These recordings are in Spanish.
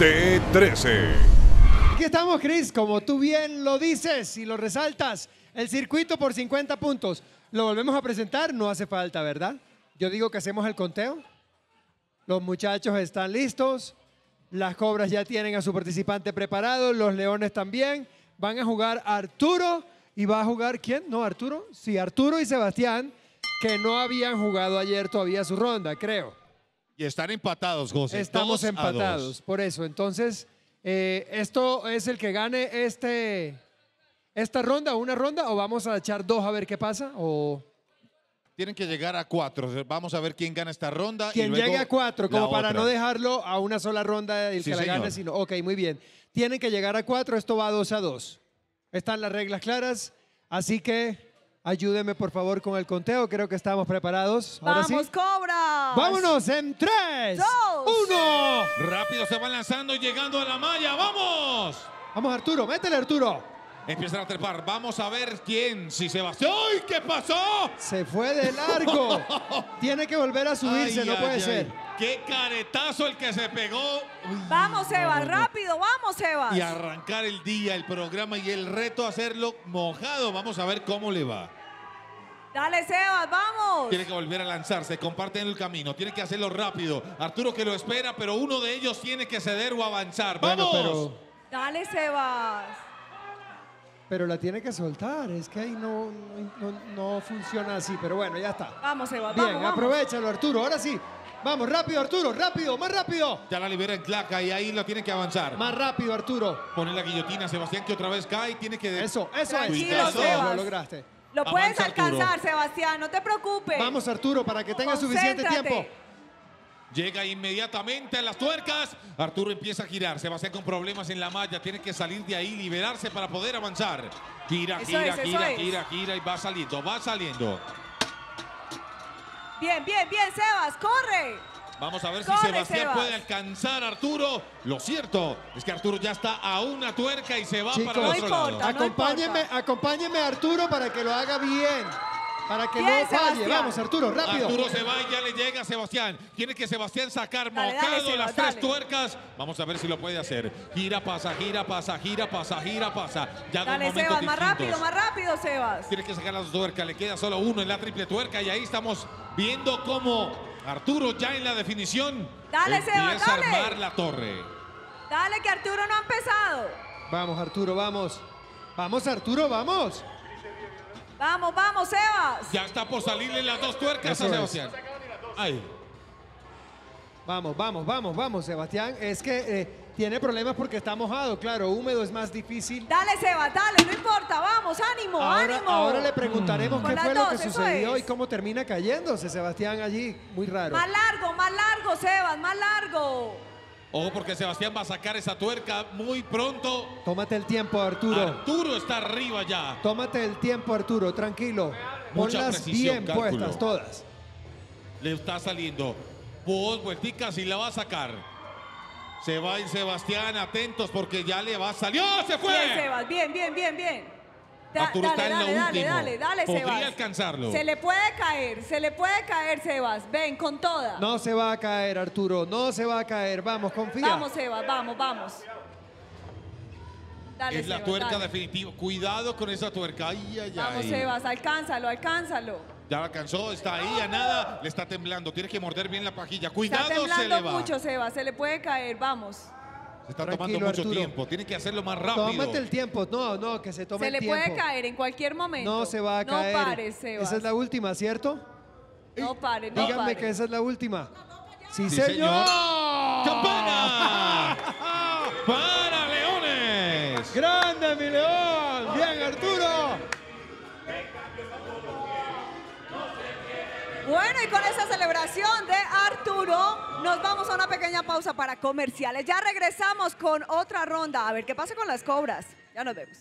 T13. Aquí estamos, Chris, como tú bien lo dices y lo resaltas, el circuito por 50 puntos. Lo volvemos a presentar, no hace falta, ¿verdad? Yo digo que hacemos el conteo. Los muchachos están listos, las cobras ya tienen a su participante preparado, los leones también. Van a jugar Arturo y va a jugar ¿quién? No, Arturo. Sí, Arturo y Sebastián, que no habían jugado ayer todavía su ronda, creo. Y están empatados, José. Estamos dos empatados, dos. por eso. Entonces, eh, ¿esto es el que gane este, esta ronda, una ronda, o vamos a echar dos a ver qué pasa? ¿O Tienen que llegar a cuatro. Vamos a ver quién gana esta ronda. y quien luego llegue a cuatro, como la para otra. no dejarlo a una sola ronda el Sí, que la gane, sino, ok, muy bien. Tienen que llegar a cuatro, esto va dos a dos. Están las reglas claras, así que ayúdeme por favor con el conteo, creo que estamos preparados. Ahora ¡Vamos, sí. cobras! Vámonos en tres, Dos. uno. Rápido se van lanzando y llegando a la malla. ¡Vamos! Vamos Arturo, métele Arturo. Empiezan a trepar. Vamos a ver quién. Si Sebastián. ¡Ay! ¿Qué pasó? Se fue de largo. Tiene que volver a subirse, Ay, no ay, puede ay. ser. ¡Qué caretazo el que se pegó! Uy, Vamos, Sebas, no, no. rápido, vamos, Sebas. Y arrancar el día, el programa y el reto hacerlo mojado. Vamos a ver cómo le va. Dale, Sebas, vamos. Tiene que volver a lanzarse, comparten el camino, tiene que hacerlo rápido. Arturo que lo espera, pero uno de ellos tiene que ceder o avanzar. Bueno, ¡Vamos! pero, Dale, Sebas. pero la tiene que soltar. Es que ahí no, no, no- no funciona así. Pero bueno, ya está. Vamos, Sebas, Bien, vamos, aprovechalo, Arturo. Ahora sí. Vamos, rápido, Arturo. Rápido, más rápido. Ya la libera en claca y ahí lo tiene que avanzar. Más rápido, Arturo. Pone la guillotina, Sebastián que otra vez cae, tiene que... Eso, eso Tranquilo, es. Eso lo lograste. Lo puedes Arturo. alcanzar, Sebastián, no te preocupes. Vamos, Arturo, para que tenga suficiente tiempo. Llega inmediatamente a las tuercas. Arturo empieza a girar. Sebastián con problemas en la malla. Tiene que salir de ahí, liberarse para poder avanzar. Gira, gira, es, gira, es. gira, gira y va saliendo, va saliendo. Bien, bien, bien, Sebas, corre. Vamos a ver si Sebastián Sebas. puede alcanzar a Arturo. Lo cierto es que Arturo ya está a una tuerca y se va Chicos, para el No otro importa. lado. no Acompáñeme, importa. acompáñeme a Arturo para que lo haga bien. Para que Bien, no falle. Vamos, Arturo, rápido. Arturo se va y ya le llega a Sebastián. Tiene que Sebastián sacar Dale, Sebas, las tres dale. tuercas. Vamos a ver si lo puede hacer. Gira, pasa, gira, pasa, gira, pasa, gira, pasa. Ya Dale, momentos Sebas, más rápido, más rápido, Sebas. Tiene que sacar las tuercas, le queda solo uno en la triple tuerca y ahí estamos viendo cómo Arturo ya en la definición Dale, empieza Sebas, a dale. armar la torre. Dale, que Arturo no ha empezado. Vamos, Arturo, vamos. Vamos, Arturo, vamos. Vamos, vamos, Sebas. Ya está por salirle las dos tuercas Eso a. Sebastián. Ay, Vamos, vamos, vamos, vamos, Sebastián. Es que eh, tiene problemas porque está mojado, claro, húmedo es más difícil. Dale, Sebas, dale, no importa, vamos, ánimo, Ahora, ánimo. ahora le preguntaremos Con qué fue lo que dos, sucedió es. y cómo termina cayéndose Sebastián allí. Muy raro. Más largo, más largo, Sebas, más largo. ojo porque Sebastián va a sacar esa tuerca muy pronto. Tómate el tiempo, Arturo. Arturo está arriba ya. Tómate el tiempo, Arturo, tranquilo. Mucha Ponlas precisión, bien cálculo. puestas todas. Le está saliendo. Dos vuelticas y la va a sacar. Se va a ir Sebastián, atentos porque ya le va a salir. ¡Oh, se fue! Bien, Sebas, bien, bien, bien, bien. Da- Arturo dale, está en lo dale, dale, último. dale, dale, Podría Sebas. alcanzarlo. Se le puede caer, se le puede caer, Sebas. Ven, con toda. No se va a caer, Arturo, no se va a caer. Vamos, confía. Vamos, Sebas, vamos, vamos. Dale, es la Sebas, tuerca dale. definitiva. Cuidado con esa tuerca. Ay, ay, Vamos, ay. Sebas, alcánzalo, alcánzalo. Ya la alcanzó, está ahí a nada. Le está temblando. Tiene que morder bien la pajilla. Cuidado, Está se le temblando va. mucho, Sebas, se le puede caer, vamos. Se está tomando mucho Arturo. tiempo. Tiene que hacerlo más rápido. Tómate el tiempo. No, no, que se tome Se el le tiempo. puede caer en cualquier momento. No se va a no caer. pares, Sebas. Esa es la última, ¿cierto? No pares, no Díganme pares. que esa es la última. Sí, Sí, señor. señor. ¡Campana! ¡Para Leones! Grande, mi león. Bueno, y con esa celebración de Arturo, nos vamos a una pequeña pausa para comerciales. Ya regresamos con otra ronda. A ver qué pasa con las cobras. Ya nos vemos.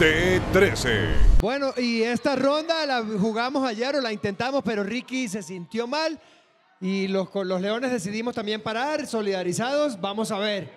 T13. Bueno, y esta ronda la jugamos ayer o la intentamos, pero Ricky se sintió mal y los, los Leones decidimos también parar, solidarizados. Vamos a ver.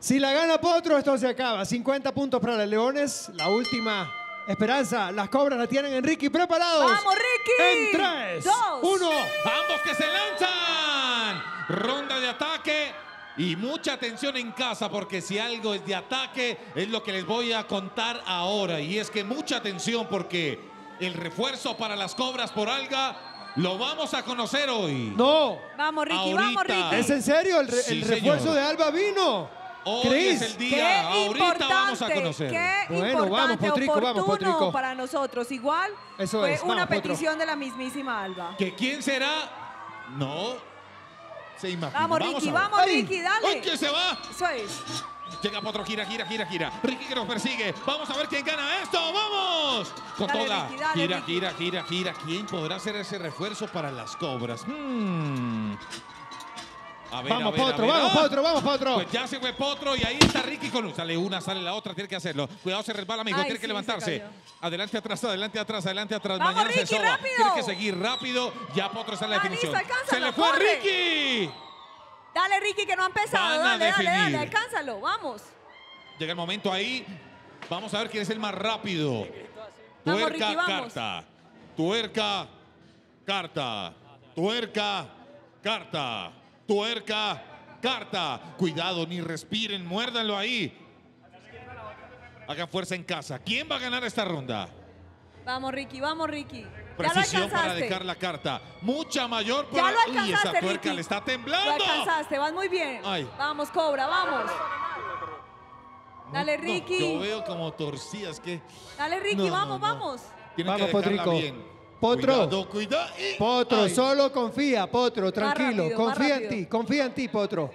Si la gana Potro, esto se acaba. 50 puntos para los Leones. La última Esperanza, las cobras la tienen Enrique preparados. ¡Vamos, Ricky! En 3, Dos. 1. Ambos que se lanzan. Ronda de ataque. Y mucha atención en casa porque si algo es de ataque es lo que les voy a contar ahora. Y es que mucha atención porque el refuerzo para las cobras por alga lo vamos a conocer hoy. No, Vamos, Ricky, vamos. Ricky. ¿es en serio? El, re- Sí, el refuerzo señor. de Alba vino. Hoy Cris, es el Qué día. Ahorita importante, vamos a conocer. qué Bueno, importante, vamos, Potrico, vamos, oportuno Potrico. para nosotros. Igual Eso fue es, una vamos, Potro. petición de la mismísima Alba. ¿Que quién será? No. Se imagina. Vamos, Ricky, vamos, Ay. Ricky, ¡Ay, dale. quién se va! Eso es. Llega Potro, gira, gira, gira, gira. Ricky que nos persigue. Vamos a ver quién gana esto. ¡Vamos! Con Dale, toda. Ricky, dale, gira, Ricky. gira, gira, gira. ¿Quién podrá hacer ese refuerzo para las cobras? Hmm. A ver, a Vamos, ver, a Potro, ver. vamos, ¡Ah! Potro, vamos, Potro. Pues ya se fue Potro y ahí está Ricky con Sale una, sale la otra, tiene que hacerlo. Cuidado, se resbala, amigo, Ay, tiene que levantarse. se. Adelante, atrás, adelante, atrás, adelante, atrás. Vamos, Mañana se Ricky, soba. rápido. Tiene que seguir rápido. Ya Potro está en la Ah, definición. ¡Se le fue corre. Ricky! Dale, Ricky, que no ha empezado. Van a Dale, dale, dale, definir. alcánzalo. Vamos. Llega el momento ahí. Vamos a ver quién es el más rápido. Vamos, Tuerca, Ricky, vamos. carta. Tuerca, carta. Tuerca, carta. Tuerca, carta. Cuidado, ni respiren, muérdanlo ahí. Hagan fuerza en casa. ¿Quién va a ganar esta ronda? Vamos, Ricky, vamos, Ricky. Ya lo Precisión para alcanzaste. dejar la carta. Mucha mayor. Ya para- lo Uy, esa alcanzaste, tuerca Ricky. le está Lo temblando. alcanzaste, vas muy bien. Ay. Vamos, Cobra, vamos. Dale, No, Ricky. yo veo como torcidas que Dale, Ricky, No, no, vamos, no. vamos. tienen Vamos, que dejarla bien. Potro. Cuidado, cuidado. y- Potro, Ay. solo confía, Potro, tranquilo. rápido, confía en ti, confía en ti, Potro.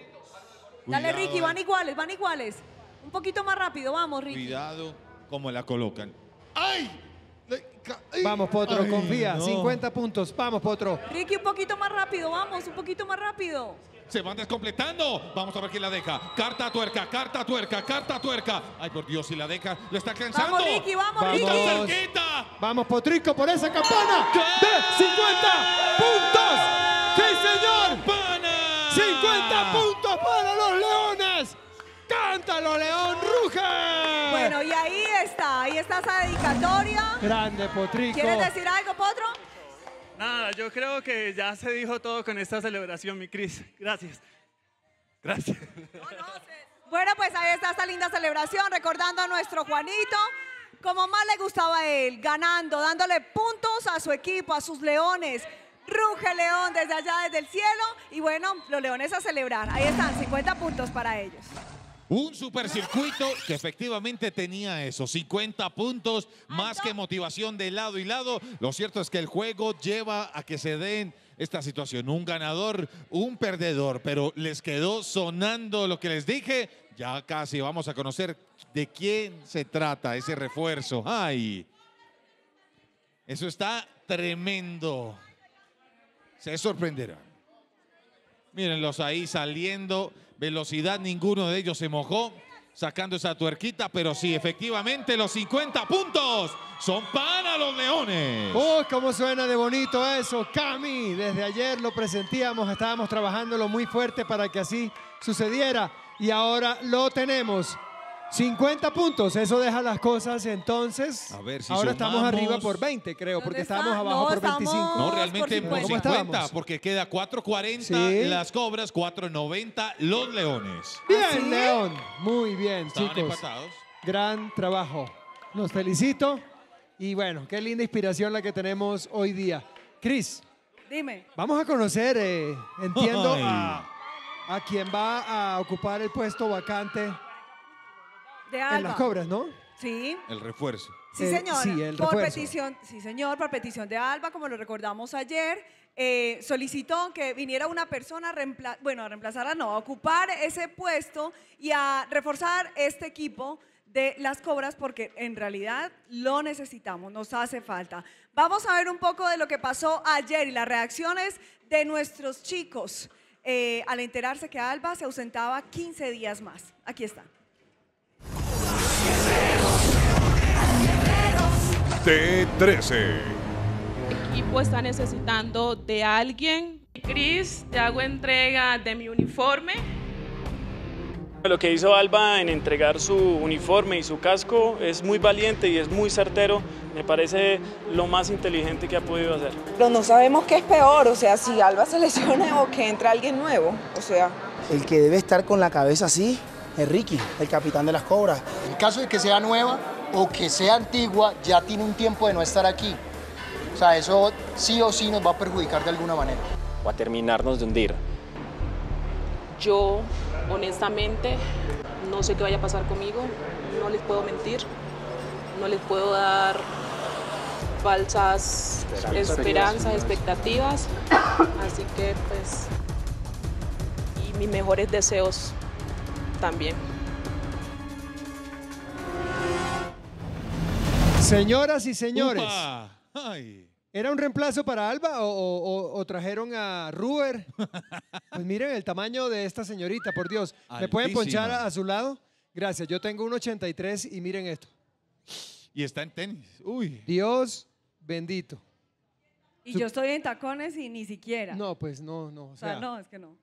Dale, Ricky, eh. van iguales, van iguales. Un poquito más rápido, vamos, Ricky. Cuidado cómo la colocan. ¡Ay! Vamos, Potro, Ay, confía. no. 50 puntos. Vamos, Potro. Ricky, un poquito más rápido, vamos, un poquito más rápido. Se van descompletando. Vamos a ver quién la deja. Carta tuerca, carta tuerca, carta tuerca. Ay, por Dios, si la deja, lo está cansando. Vamos, Ricky, vamos, Vamos. ¡Está Ricky. cerquita! Vamos, Potrico, por esa campana de 50 puntos. ¡Sí, señor! ¡Pana! 50 puntos para los leones. ¡Cántalo, León! ¡Ruge! Bueno, y ahí está, ahí está esa dedicatoria. Grande, Potrico. ¿Quieres decir algo, Potro? Nada, yo creo que ya se dijo todo con esta celebración, mi Cris. Gracias. Gracias. Bueno, pues ahí está esta linda celebración, recordando a nuestro Juanito, como más le gustaba a él, ganando, dándole puntos a su equipo, a sus leones. Ruge León desde allá, desde el cielo. Y bueno, los leones a celebrar. Ahí están, 50 puntos para ellos. Un supercircuito que efectivamente tenía eso, 50 puntos, más que motivación de lado y lado. Lo cierto es que el juego lleva a que se den esta situación, un ganador, un perdedor, pero les quedó sonando lo que les dije. Ya casi vamos a conocer de quién se trata ese refuerzo. ¡Ay! Eso está tremendo. Se sorprenderán. Mírenlos ahí saliendo. Velocidad, ninguno de ellos se mojó. Sacando esa tuerquita, pero sí, efectivamente, los 50 puntos son para los leones. ¡Oh, cómo suena de bonito eso! Cami, desde ayer lo presentíamos, estábamos trabajándolo muy fuerte para que así sucediera y ahora lo tenemos. 50 puntos, eso deja las cosas entonces. A ver si ahora estamos arriba por 20, creo, porque ¿Dónde estábamos está? abajo No, por estamos- 25. No, realmente por 50. ¿Cómo 50, estábamos? porque queda 4.40 Sí. las cobras, 4.90 los leones. Bien, ¿Ah, sí? León. Muy bien, Estaban chicos. empatados. Gran trabajo. Los felicito. Y bueno, qué linda inspiración la que tenemos hoy día. Cris, Dime. vamos a conocer, eh, entiendo, a, a quien va a ocupar el puesto vacante De en las cobras, ¿no? Sí. El refuerzo. Sí, Eh, señor. sí, el por refuerzo. petición, sí, señor, por petición de Alba, como lo recordamos ayer, eh, solicitó que viniera una persona a reempla- bueno, a reemplazarla, no, a ocupar ese puesto y a reforzar este equipo de las cobras porque en realidad lo necesitamos, nos hace falta. Vamos a ver un poco de lo que pasó ayer y las reacciones de nuestros chicos eh, al enterarse que Alba se ausentaba 15 días más. Aquí está. T13. equipo está necesitando de alguien. Cris, te hago entrega de mi uniforme. Lo que hizo Alba en entregar su uniforme y su casco es muy valiente y es muy certero. Me parece lo más inteligente que ha podido hacer. Pero no sabemos qué es peor, o sea, si Alba se lesiona o que entre alguien nuevo. O sea, El que debe estar con la cabeza así es Ricky, el capitán de las cobras. En el caso de que sea nueva o que sea antigua, ya tiene un tiempo de no estar aquí. O sea, eso sí o sí nos va a perjudicar de alguna manera. O a terminarnos de hundir. Yo, honestamente, no sé qué vaya a pasar conmigo, no les puedo mentir, no les puedo dar falsas esperanzas, expectativas, así que pues, y mis mejores deseos también. Señoras y señores. ¿era un reemplazo para Alba o, o- o- o trajeron a Ruber? Pues miren el tamaño de esta señorita, por Dios. ¿Me pueden Altísima. ponchar a, a su lado? Gracias, yo tengo un 83 y miren esto. Y está en tenis. Uy. Dios bendito. Y Su- yo estoy en tacones y ni siquiera. No, pues no, no. O o sea, sea, no, es que no.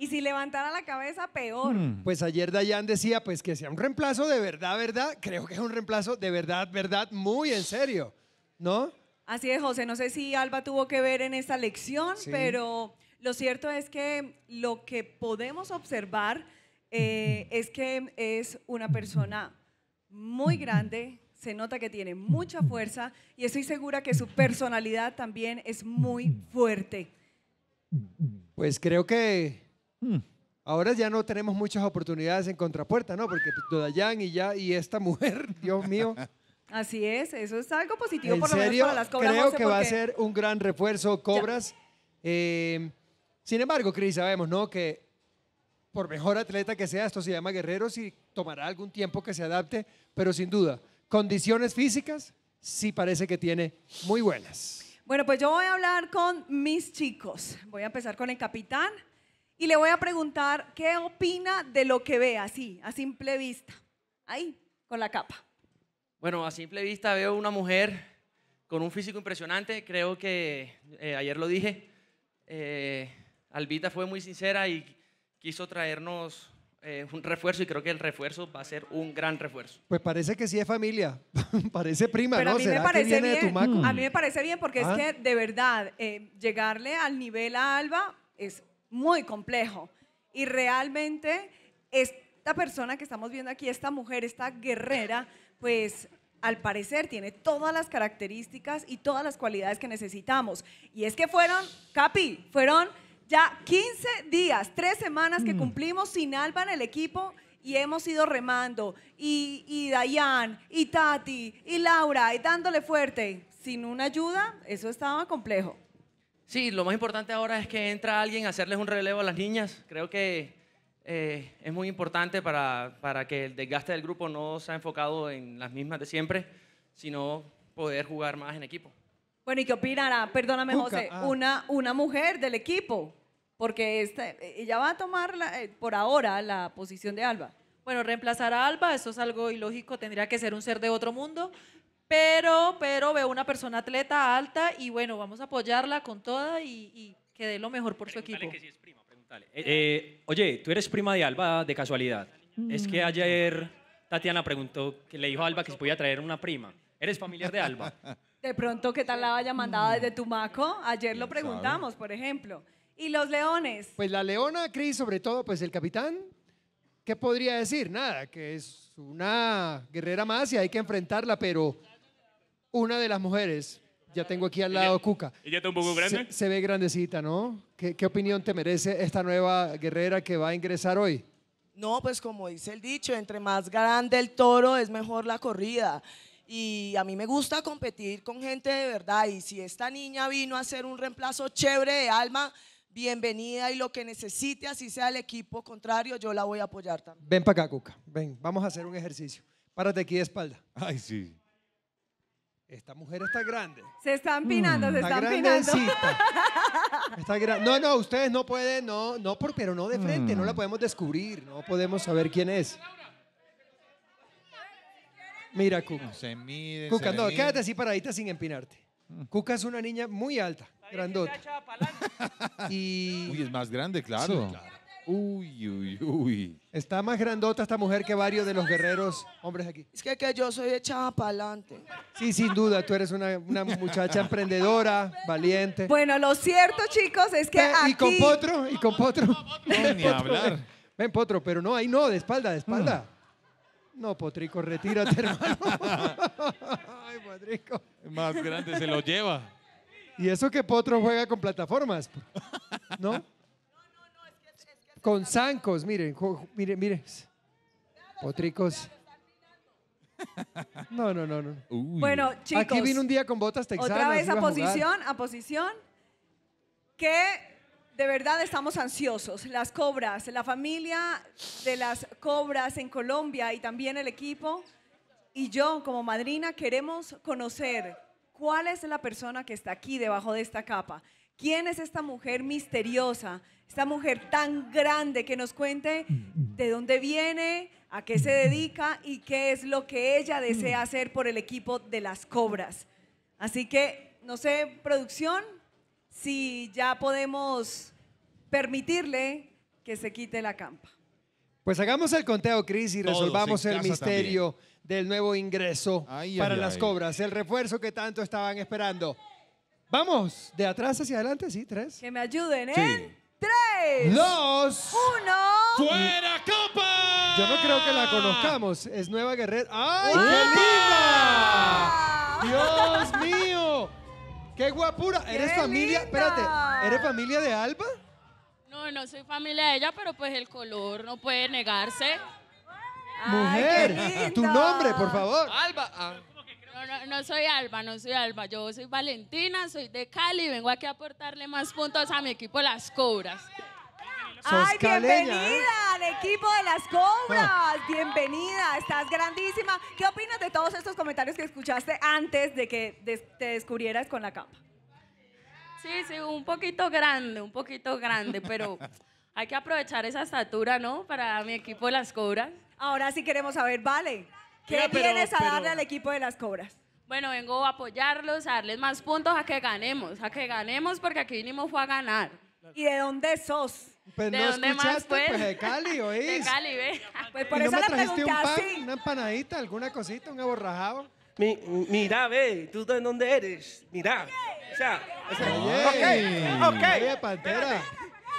Y si levantara la cabeza, peor. Mm. Pues ayer Dayan decía pues que sea un reemplazo de verdad, verdad. Creo que es un reemplazo de verdad, verdad, muy en serio. ¿No? Así es, José. No sé si Alba tuvo que ver en esta lección, Sí. pero lo cierto es que lo que podemos observar eh, es que es una persona muy grande, se nota que tiene mucha fuerza y estoy segura que su personalidad también es muy fuerte. Pues creo que Mm. ahora ya no tenemos muchas oportunidades en contrapuerta, ¿no? Porque Dayan y ya y esta mujer, Dios mío. Así es, eso es algo positivo En por lo menos serio, para las cobras. creo José, que va a ser un gran refuerzo, Cobras. Eh, sin embargo, Cris, sabemos, ¿no? Que por mejor atleta que sea, esto se llama guerreros y tomará algún tiempo que se adapte, pero sin duda, condiciones físicas sí parece que tiene muy buenas. Bueno, pues yo voy a hablar con mis chicos. Voy a empezar con el capitán y le voy a preguntar qué opina de lo que ve así, a simple vista. Ahí, con la capa. Bueno, a simple vista veo una mujer con un físico impresionante. Creo que eh, ayer lo dije. eh, Albita fue muy sincera y quiso traernos eh, un refuerzo y creo que el refuerzo va a ser un gran refuerzo. Pues parece que sí es familia, parece prima, Pero ¿no? a mí me ¿Será que parece de bien. Tumaco? A mí me parece bien porque Ah. es que de verdad eh, llegarle al nivel a Alba es muy complejo y realmente esta persona que estamos viendo aquí, esta mujer, esta guerrera, pues al parecer tiene todas las características y todas las cualidades que necesitamos. Y es que fueron, Capi, fueron ya 15 días, tres semanas que cumplimos sin Alba en el equipo y hemos ido remando. Y, y Dayan, y Tati, y Laura, y dándole fuerte. Sin una ayuda, eso estaba complejo. Sí, lo más importante ahora es que entra alguien a hacerles un relevo a las niñas. Creo que eh, es muy importante para, para que el desgaste del grupo no sea enfocado en las mismas de siempre, sino poder jugar más en equipo. Bueno, ¿y qué opinará? Perdóname, José, ah. una, una mujer del equipo, porque esta- ella va a tomar la- eh, por ahora la posición de Alba. Bueno, reemplazar a Alba, eso es algo ilógico, tendría que ser un ser de otro mundo, pero, pero veo una persona atleta alta y bueno, vamos a apoyarla con toda y, y que dé lo mejor por su equipo. Eh, oye, tú eres prima de Alba de casualidad. Es que ayer Tatiana preguntó, que le dijo a Alba que si podía traer una prima. ¿Eres familiar de Alba? De pronto, ¿qué tal la haya mandado desde Tumaco? Ayer lo preguntamos, por ejemplo. ¿Y los leones? Pues la leona, Cris, sobre todo, pues el capitán, ¿qué podría decir? Nada, que es una guerrera más y hay que enfrentarla, pero una de las mujeres, ya tengo aquí al lado Cuca, ¿Ella está un poco grande? se, se ve grandecita, ¿no? ¿Qué, qué opinión te merece esta nueva guerrera que va a ingresar hoy? No, pues como dice el dicho, entre más grande el toro es mejor la corrida. Y a mí me gusta competir con gente de verdad. Y si esta niña vino a hacer un reemplazo chévere de alma, bienvenida y lo que necesite, así sea el equipo contrario, yo la voy a apoyar también. Ven para acá, Cuca, ven, vamos a hacer un ejercicio. Párate aquí de espalda. Ay, sí. Esta mujer está grande. Se están pinando, se Está están pinando. Está gra- no, no, ustedes no pueden, no, no, por, pero no de frente, no la podemos descubrir, no podemos saber quién es. Mira, Cuca. Se mide. Cuca, se no, mide. quédate así paradita sin empinarte. Cuca es una niña muy alta, grandota. Y Uy, es más grande, claro. Uy, uy, uy. Está más grandota esta mujer que varios de los guerreros hombres aquí. Es que, que yo soy echada para adelante. Sí, sin duda, tú eres una, una muchacha emprendedora, valiente. Bueno, lo cierto, chicos, es que aquí... Y con Potro, y con Potro. No, ni Potro, hablar. Ven, ven, Potro, pero no, ahí no, de espalda, de espalda. No, Potrico, retírate, hermano. Ay, Potrico. Más grande se lo lleva. Y eso que Potro juega con plataformas, ¿no? Con zancos, miren, miren, miren. Potricos. No, no, no, no. Bueno, chicos. Aquí vino un día con botas texanas. Otra vez a posición, a posición. Que de verdad estamos ansiosos. Las cobras, la familia de las cobras en Colombia y también el equipo y yo como madrina queremos conocer cuál es la persona que está aquí debajo de esta capa. ¿Quién es esta mujer misteriosa? Esta mujer tan grande que nos cuente de dónde viene, a qué se dedica y qué es lo que ella desea hacer por el equipo de las cobras. Así que, no sé, producción, si ya podemos permitirle que se quite la campa. Pues hagamos el conteo, Cris, y Todos resolvamos el misterio del nuevo ingreso Ay, para ay, las ay. cobras, el refuerzo que tanto estaban esperando. Vamos, de atrás hacia adelante, sí, tres. Que me ayuden Sí. En tres, Dos. uno. ¡Fuera copa! Yo no creo que la conozcamos, es Nueva Guerrera. ¡Ay, qué linda! ¡Dios mío! ¡Qué guapura! ¿Eres ¡Qué familia? linda! Espérate, ¿eres familia de Alba? No, no soy familia de ella, pero pues el color no puede negarse. Mujer, tu nombre, por favor. Alba. ah. No, no, no soy Alba, no soy Alba. Yo soy Valentina, soy de Cali y vengo aquí a aportarle más puntos a mi equipo Las Cobras. ¡Ay, caleña, ¿eh? bienvenida al equipo de las cobras! Bienvenida, estás grandísima. ¿Qué opinas de todos estos comentarios que escuchaste antes de que des- te descubrieras con la capa? Sí, sí, un poquito grande, un poquito grande, pero hay que aprovechar esa estatura, ¿no? Para mi equipo Las Cobras. Ahora sí queremos saber, vale, ¿qué Mira, pero- vienes a pero- darle al equipo de las cobras? Bueno, vengo a apoyarlos, a darles más puntos, a que ganemos, a que ganemos porque aquí vinimos fue a ganar. ¿Y de dónde sos? Pues ¿De no dónde más, escuchaste, pues? pues de Cali, ¿oís? De Cali, ve. Pues ¿Y no me trajiste un pan, una empanadita, alguna cosita, un aborrajado? Mi- mira, ve, ¿tú de dónde eres? Mira. O sea, o sea, Oye, ok, ok. oye, Pantera.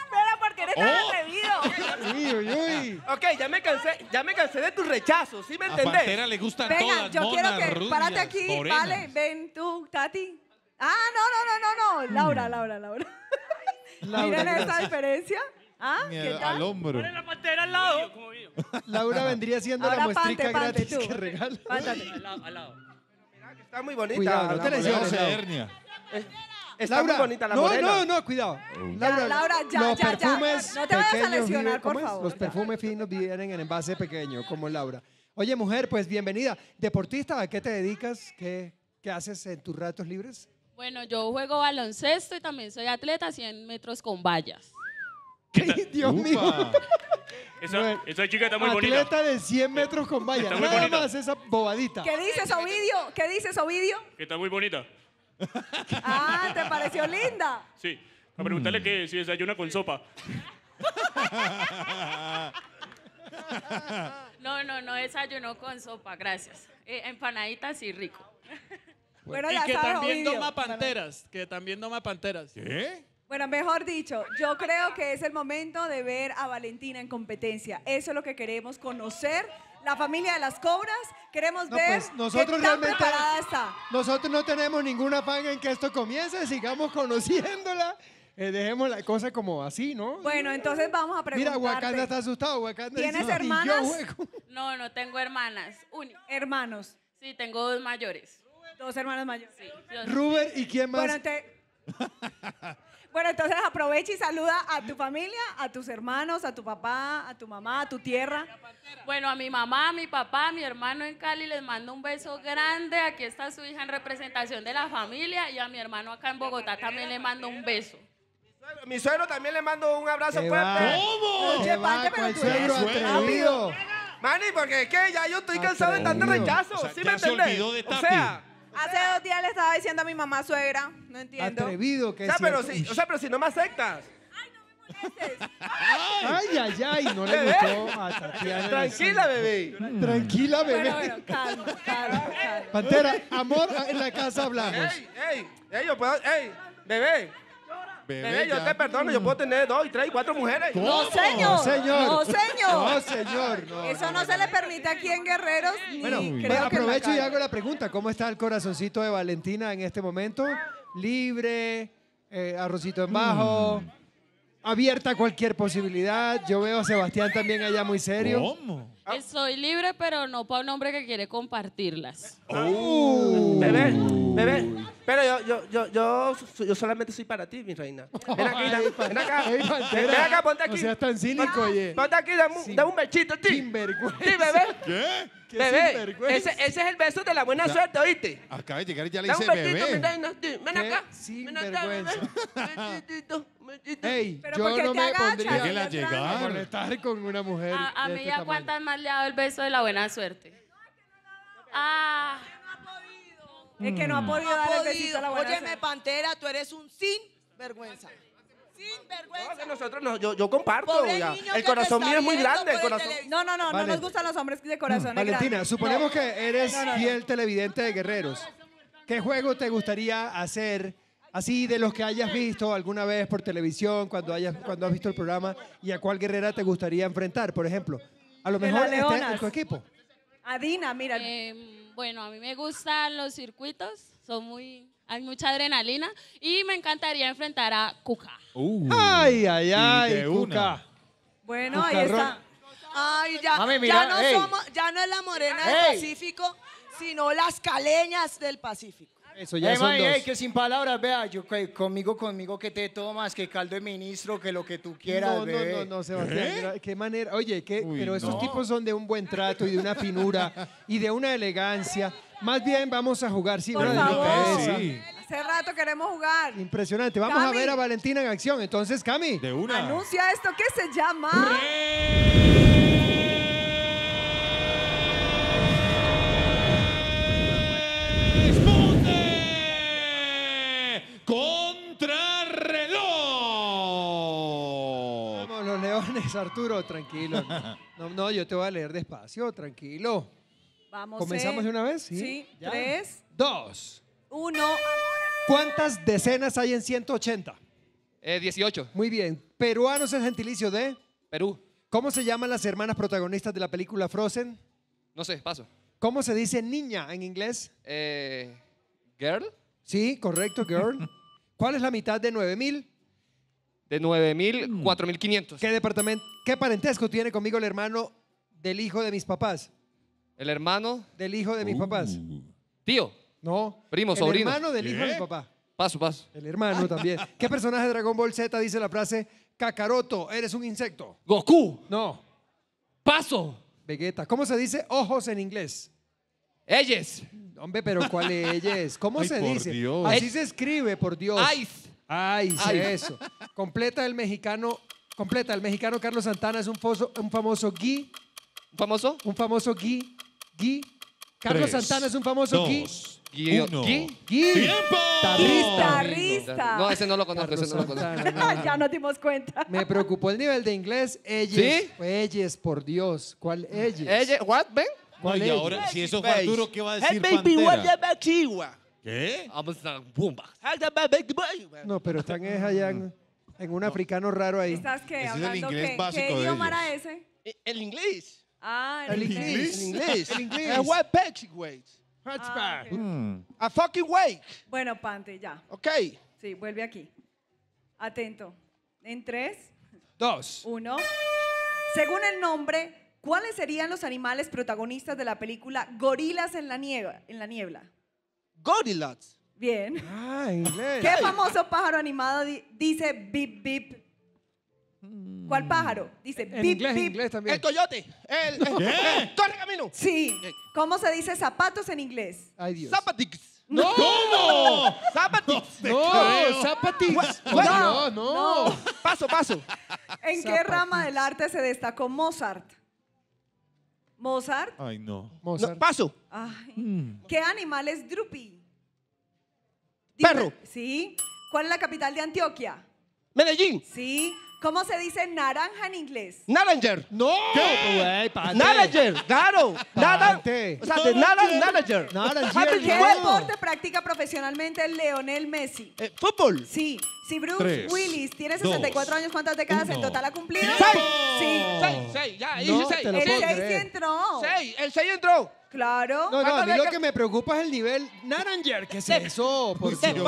Pero porque eres tan Oh. atrevido. Uy, uy, uy. Ok, ya me cansé, ya me cansé de tus rechazos, ¿sí me A entendés? Pantera le gustan Venga, todas, yo quiero monas, que, rubias, párate aquí, morenas. vale, ven tú, Tati. Ah, no, no, no, no, no, Laura, Laura, Laura. Laura, Miren gracias. diferencia. ¿Ah? ¿Qué al- tal? al hombro. la pantera al lado. Laura vendría siendo Ahora la muestrica pante, pante, gratis tú. que regala. Pántate. Al lado, al lado. Está muy bonita. Cuidado, no la te lesiones, Leoce Laura. Está Laura, muy bonita la no, morena. no, no, cuidado. Laura, Laura, ya, los ya, ya. perfumes No te vayas a lesionar, por favor, Los ya. perfumes finos vienen en envase pequeño, como Laura. Oye, mujer, pues bienvenida. Deportista, ¿a qué te dedicas? ¿Qué, qué haces en tus ratos libres? Bueno, yo juego baloncesto y también soy atleta 100 metros con vallas. Dios mío. Esa, esa chica está muy Atleta bonita. de 100 metros con valla. Está muy Nada bonita. más esa bobadita. ¿Qué dices, Ovidio? ¿Qué dices, Ovidio? Que está muy bonita. Ah, ¿te pareció linda? Sí. A preguntarle que si desayuna con sopa. No, no, no desayuno con sopa, gracias. Eh, empanaditas y rico. Bueno, y ya que sabes, también Ovidio. doma panteras. Que también doma panteras. ¿Qué? Bueno, mejor dicho, yo creo que es el momento de ver a Valentina en competencia. Eso es lo que queremos conocer. La familia de las cobras, queremos No, ver pues nosotros qué tan realmente- preparada está. Nosotros no tenemos ningún afán en que esto comience, sigamos conociéndola. Eh, dejemos la cosa como así, ¿no? Bueno, entonces vamos a Mira, preguntarte. Wakanda está asustado. Wakanda ¿Tienes dice, "Y yo hermanas? juego". No, no tengo hermanas. Uni- Hermanos. Sí, tengo dos mayores. Dos hermanos mayores. Sí, Ruber, ¿y quién más? Bueno, ente- bueno, entonces aprovecha y saluda a tu familia, a tus hermanos, a tu papá, a tu mamá, a tu tierra. Bueno, a mi mamá, a mi papá, a mi hermano en Cali les mando un beso grande. Aquí está su hija en representación de la familia y a mi hermano acá en Bogotá también le mando un beso. Mi suegro también le mando un abrazo ¿Qué fuerte. ¿Cómo? ¿Qué va suegro atrevido? Manny, porque es que ya yo estoy cansado de tanto rechazo, ¿sí me entendés? olvidó de O sea, Hace dos días le estaba diciendo a mi mamá suegra, no entiendo. Atrevido que o sea, pero si, o sea, pero si no me aceptas. Ay, ay, ay, no le gustó a Tatiana. Tranquila, bebé. Tranquila, bebé. Bueno, bueno, calma, calma, calma. Pantera, amor, en la casa hablamos. Ey, ey, ey, yo puedo, ey, bebé. Bebé, Bebé, yo ya. te perdono, yo puedo tener dos tres cuatro mujeres. No, señor. No, señor. No, señor. No, señor. no, Eso no, no, se le permite aquí en Guerreros. Bueno, ni pues creo aprovecho y hago la pregunta. ¿Cómo está el corazoncito de Valentina en este momento? Libre, eh, arrocito en bajo, abierta a cualquier posibilidad. Yo veo a Sebastián también allá muy serio. ¿Cómo? Soy libre, pero no para un hombre que quiere compartirlas. Bebé, bebé. Pero yo, yo, yo, yo, yo solamente soy para ti, mi reina. Ven aquí, ven, acá. Ven, acá, ponte No aquí. seas tan cínico, oye. Ponte aquí, dame, un- dame un besito, ti. Sinvergüenza. Sí, bebé. ¿Qué? Qué Bebé, sinvergüenza. ese, ese es el beso de la buena suerte, ¿oíste? Acaba de llegar y ya le Dame dice un besito, mi bebé. reina. Ven Qué acá. Ven acá, sinvergüenza. bebé. Besito. Ey, Pero yo ¿por qué no te me agachas? pondría Déjela a llegar. molestar con una mujer. A, a de mí este ya tamaño. cuántas más le ha dado el beso de la buena suerte. Ah, Es que no ha podido dar el besito a la buena Óyeme, suerte. Pantera, tú eres un sinvergüenza. Sinvergüenza. No, que nosotros no, yo, yo comparto. Pobre ya. niño El corazón está mío es muy viendo grande. El por el corazón. televisor. No, no, no, Vale. no nos gustan los hombres de corazones Valentina, grandes. suponemos No. que eres No, no, no. fiel televidente de Guerreros. ¿Qué juego te gustaría hacer así de los que hayas visto alguna vez por televisión, cuando, hayas, cuando has visto el programa, y a cuál guerrera te gustaría enfrentar, por ejemplo? A lo De mejor las esté leonas. en tu equipo. Adina, mira. em, bueno, a mí me gustan los circuitos, son muy, hay mucha adrenalina y me encantaría enfrentar a Cuca. Uh, Ay, ay, y ay, de una. Cuca. Bueno, ahí Cucarrón. está. Ay, ya, Mami, ya, no ey. somos, ya no es la morena del Ey. Pacífico, sino las caleñas del Pacífico. Eso ya Ey, son mami, dos. ey, que sin palabras, vea, yo que- conmigo, conmigo, que te tomas, que caldo de ministro, que lo que tú quieras, no, no, bebé. no, no, Sebastián. gra- Qué manera. Oye, qué, Uy, pero esos no. tipos son de un buen trato y de una finura y de una elegancia. Más bien vamos a jugar, sí, Por brother, mi favor. Sí, Hace rato queremos jugar. Impresionante. Vamos a ver a Valentina en acción. Entonces, Cami. de una. Anuncia esto que se llama. ¡Contrarreloj! Vamos, los leones, Arturo, tranquilo. No, no, yo te voy a leer despacio, tranquilo. Vamos. ¿Comenzamos eh. de una vez? Sí. ¿Ya? Tres, Dos. uno. ¿Cuántas decenas hay en 180? Eh, 18. Muy bien. Peruano es el gentilicio de. Perú. ¿Cómo se llaman las hermanas protagonistas de la película Frozen? No sé, paso. ¿Cómo se dice niña en inglés? Eh, ¿Girl? Sí, correcto, girl. ¿Cuál es la mitad de 9000? De 9.000, 4.500. ¿Qué departamento, qué parentesco tiene conmigo el hermano del hijo de mis papás? El hermano, Del hijo de mis papás. tío, No. Primo, el sobrino. hermano del hijo de mi papá. paso, paso. El hermano también. ¿Qué personaje de Dragon Ball Z dice la frase Kakaroto, eres un insecto? Goku, No. paso. Vegeta. ¿Cómo se dice ojos en inglés? Ellos. Hombre, pero ¿cuál es? ¿Cómo Ay, se por dice? Dios. Así se escribe, por Dios. Ice. Ice, eso. Completa el mexicano, completa el mexicano Carlos Santana es un, foso- un famoso gui, ¿Un famoso? un famoso gui, gui. Carlos Tres, Santana es un famoso gui. dos, Gui- uno. Gui. Gui. ¡Tiempo! Tarrista. Guitarrista. No, ese no lo conozco, ese Carlos no lo conozco. Santana, no. ya nos dimos cuenta. Me preocupó el nivel de inglés. Ellos. ¿Sí? Ellos, por Dios. ¿Cuál ellos? Ellos, what, ven? No, ¿Cuál y ahora, si eso fue Arturo, ¿qué va a decir Hey, baby, what Pantera? ¿Qué? A. No, pero están es allá en, en un africano raro ahí. ¿Estás qué? Ese es el Hablando inglés qué, básico ¿Qué de idioma ellos. era ese? El inglés. Ah, El inglés. El inglés. El inglés. Eh, what back chihuahua? Ah, ok. Mm. A fucking wake. Bueno, Pante, ya. Ok. Sí, vuelve aquí. Atento. En tres, Dos. uno. Según el nombre, ¿cuáles serían los animales protagonistas de la película Gorilas en la niebla? En la niebla? Goldilocks. Bien. Ah, inglés. ¿Qué famoso pájaro animado di- dice bip bip? ¿Cuál pájaro? Dice En bip inglés, en bip. inglés también. El coyote. El, el- el- corre camino. Sí. ¿Cómo se dice zapatos en inglés? Ay, Dios. Zapatix. ¡No! ¿Cómo? Zapatix. ¡No! ¡Zapatix! No, Dios, no! Paso, paso. ¿En qué rama del arte se destacó Mozart? ¿Mozart? Ay, no. No, Mozart. paso. Ay. ¿Qué animal es Drupi? Perro. Sí. ¿Cuál es la capital de Antioquia? Medellín. Sí. ¿Cómo se dice naranja en inglés? Naranger. No. ¿Qué? Naranger, claro. O sea, de nara, Naranger. Naranger, ¿Qué no. deporte practica profesionalmente Leonel Messi? Eh, fútbol. Sí. Si Bruce Tres, Willis tiene dos, 64 años, ¿cuántas décadas en uno. total ha cumplido? ¡Seis! Sí. Seis, seis, ya, No hice seis. El puedo 6 sí creer. entró. Seis, el 6 entró. Claro. No, no, a mí ¿Cuántas lo que me preocupa es el nivel Naranger. ¿Qué es eso? Por De Dios?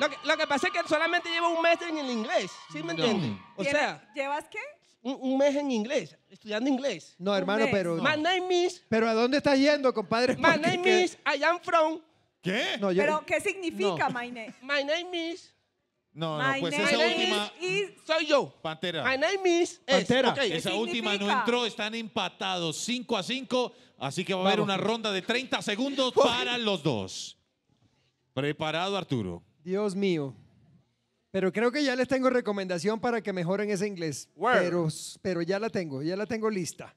Lo que, lo que pasa es que solamente llevo un mes en el inglés. ¿Sí me entiendes? O ¿Tiene- sea, ¿Llevas qué? un, un mes en inglés, estudiando inglés. No, hermano, mes. pero... My name is, ¿Pero a dónde estás yendo, compadre? my Porque name que- is, I am from, ¿Qué? No, yo- ¿Pero qué significa, Maine? my name is, No, My no, pues name esa última. is- soy yo. Pantera. My name is, es, Pantera. ok. Esa última no significa? entró, están empatados 5 a 5, así que va a haber Vamos, una ronda de 30 segundos para los dos. Preparado, Arturo. Dios mío. Pero creo que ya les tengo recomendación para que mejoren ese inglés. Where? Pero, pero ya la tengo, ya la tengo lista.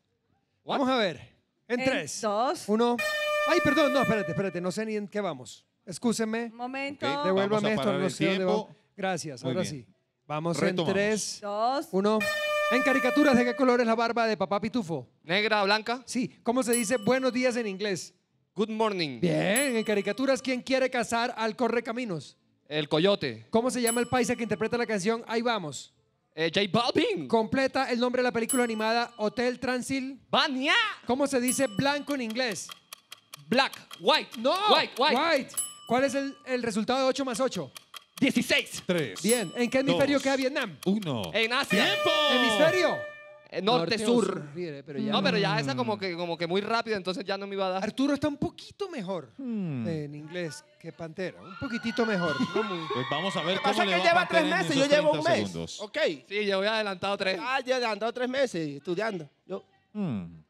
Vamos a ver. En, En tres. dos. Uno. Ay, perdón, no, espérate, espérate, no sé ni en qué vamos. Excúsenme. Un momento. Ok, Devuélvame Vamos a esto, parar no el sé dónde tiempo. va. Gracias, Muy ahora bien. sí. Vamos Retomamos. en tres. Dos. Uno. En caricaturas, ¿de qué color es la barba de papá Pitufo? Negra, blanca. Sí. ¿Cómo se dice buenos días en inglés? Good morning. Bien. En caricaturas, ¿quién quiere cazar al correcaminos? El coyote. ¿Cómo se llama el paisa que interpreta la canción Ahí vamos? Eh, J Balvin. Completa el nombre de la película animada Hotel Transil. Bania. ¿Cómo se dice blanco en inglés? Black. White. No. White, white. ¿Cuál es el, el resultado de 8 más 8? 16. 3. Bien. ¿En qué hemisferio Dos. queda Vietnam? 1. En Asia. ¡Tiempo! ¿Hemisferio? Eh, norte, o sur. Mire, pero ya- No, pero ya esa como que, como que muy rápido, entonces ya no me iba a dar. Arturo está un poquito mejor Hmm. en inglés que Pantera. Un poquitito mejor. no muy- Pues vamos a ver Lo que cómo pasa le es va que a lleva tres Pantera en meses, yo esos llevo un 30 mes. segundos. Ok. Sí, yo voy adelantado tres. Ah, ya he andado tres meses estudiando. Yo Hmm.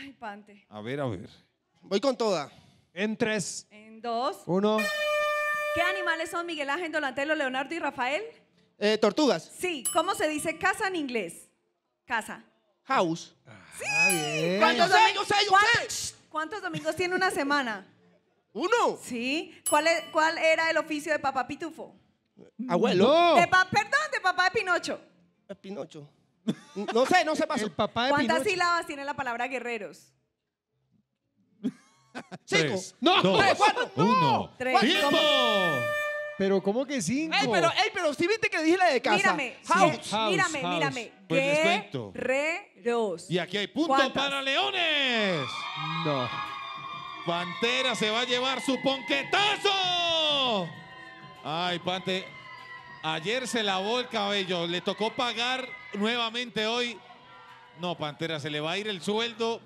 Ay, Pante. A ver, a ver. voy con toda. En 3, En dos. 1. ¿Qué animales son Miguel Ángel, Donatello, Leonardo y Rafael? Eh, tortugas. Sí. ¿Cómo se dice casa en inglés? Casa. House. Ah, bien. ¿Cuántos, Yo sé, domi- yo sé, yo cuántos- cuántos domingos tiene una semana? Uno. Sí. ¿Cuál, es- ¿Cuál era el oficio de papá Pitufo? Abuelo. De pa- perdón, de papá de Pinocho. Es Pinocho. No sé, no sé pasó. El papá de ¿Cuántas Pinocho. sílabas tiene la palabra guerreros? Cinco. No. Dos, Tres, cuatro. uno. Tres. ¡Tiempo! Pero ¿cómo que 5? Ey, pero, ey, pero sí viste que dije la de casa. Mírame, House. sí, house, mírame, house. mírame. Pues cuento. Guerreros. Y aquí hay punto ¿Cuántas? para Leones. No. Pantera se va a llevar su ponquetazo. Ay, Pante. Ayer se lavó el cabello. Le tocó pagar nuevamente hoy. No, Pantera, se le va a ir el sueldo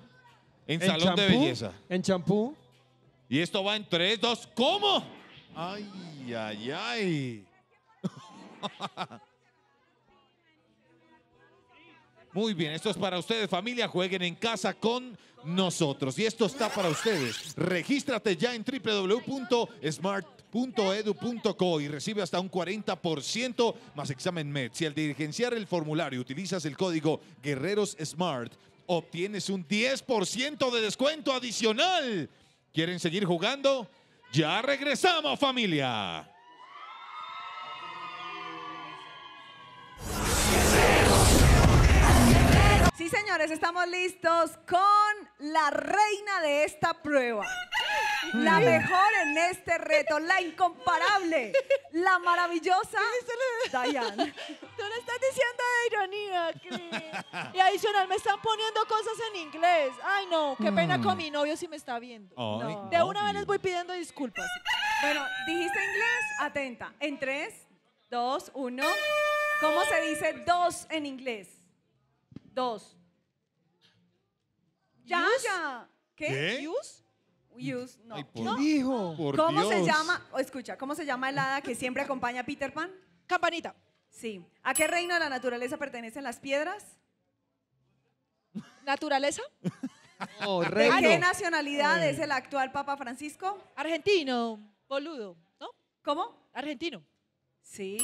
en, ¿En salón de belleza. En champú. Y esto va en 3, 2. ¿Cómo? Ay, ay, ay. Muy bien, esto es para ustedes, familia. Jueguen en casa con nosotros. Y esto está para ustedes. Regístrate ya en www.smart.edu.co y recibe hasta un 40% más examen MED. Si al diligenciar el formulario utilizas el código Guerreros Smart, obtienes un 10% de descuento adicional. ¿Quieren seguir jugando? Ya regresamos, familia. Sí, señores, estamos listos con la reina de esta prueba. La mejor en este reto, la incomparable, la maravillosa Diane. Tú lo estás diciendo de ironía, Cris. Y adicional me están poniendo cosas en inglés. Ay, no, qué pena Mm. con mi novio si me está viendo. No. De una vez les voy pidiendo disculpas. Bueno, dijiste inglés, atenta. En tres, dos, uno. ¿Cómo se dice dos en inglés? Dos. Ya, Use. ya. ¿Qué? ¿Qué? ¿Use? Use, no. Ay, por- No. Por ¿Cómo se Dios. llama? o escucha, ¿cómo se llama el hada que siempre acompaña a Peter Pan? Campanita. Sí. ¿A qué reino de la naturaleza pertenecen las piedras? ¿Naturaleza? Oh, ¿De reino. qué nacionalidad es el actual Papa Francisco? Argentino. Boludo. ¿No? ¿Cómo? Argentino. Sí.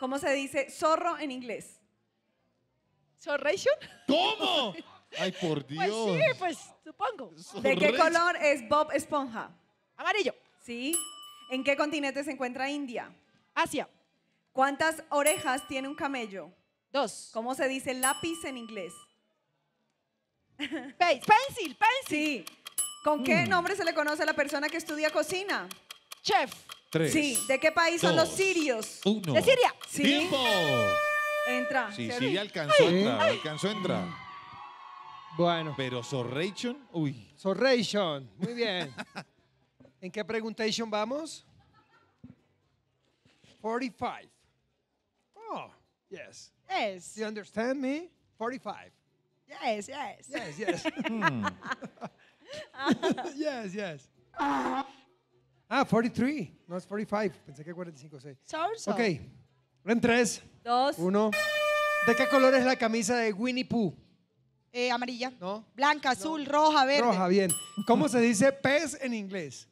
¿Cómo se dice zorro en inglés? ¿Sorration? ¿Cómo? Ay, por Dios. Pues sí, pues supongo. ¿De qué color es Bob Esponja? Amarillo. Sí. ¿En qué continente se encuentra India? Asia. ¿Cuántas orejas tiene un camello? Dos. ¿Cómo se dice lápiz en inglés? Pencil, pencil. Sí. ¿Con qué Mm. nombre se le conoce a la persona que estudia cocina? Chef. Tres. Sí. ¿De qué país son los sirios? uno. De Siria. Sí. ¡Tiempo! Entra. Sí, sí, alcanzó a entrar, alcanzó a entrar. Bueno. Pero Sorration, uy. Sorration. Muy bien. ¿En qué preguntation vamos? 45. Oh, yes. Yes. You understand me? 45. Yes, yes. Yes, yes. Hmm. yes, yes. Ah, 43. No es 45. Pensé que 45, sí. So, so. Ok. En 3, Dos. 1. ¿De qué color es la camisa de Winnie Pooh? Eh, amarilla. ¿No? Blanca, azul, roja, verde. Roja, bien. ¿Cómo se dice pez en inglés?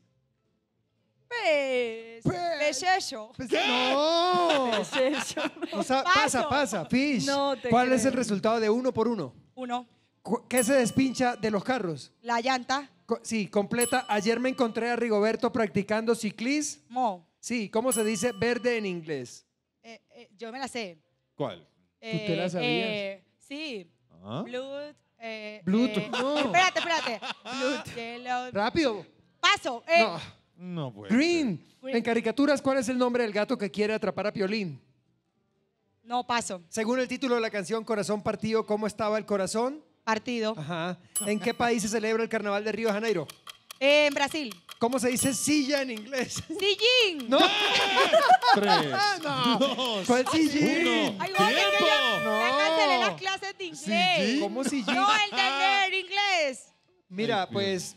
Pez. Pechecho. No. Pechecho. O sea, pasa, pasa. Fish. No te ¿Cuál es el resultado de uno por uno? Uno. Cu- ¿Qué se despincha de los carros? La llanta. Co- Sí, completa. Ayer me encontré a Rigoberto practicando ciclismo. Sí, ¿cómo se dice verde en inglés? Eh, eh, yo me la sé. ¿Cuál? te la Eh, sabías? eh, sí. ¿Ah? Blood. Eh, Blood, eh, no. Espérate, espérate. Blood. Yellow. Rápido. Paso. Eh, No. No puede Green. Green. En caricaturas, ¿cuál es el nombre del gato que quiere atrapar a Piolín? No paso. Según el título de la canción Corazón Partido, ¿cómo estaba el corazón? Partido. Ajá. ¿En qué país se celebra el carnaval de Río de Janeiro? Eh, en Brasil. ¿Cómo se dice silla en inglés? Sillín. No. Tres, No. dos, ¿Cuál sillín? uno. Ay, ¡Tiempo! No. ya cancelé las clases de inglés. ¿Sillín? ¿Cómo sillín? No entender inglés. Mira, pues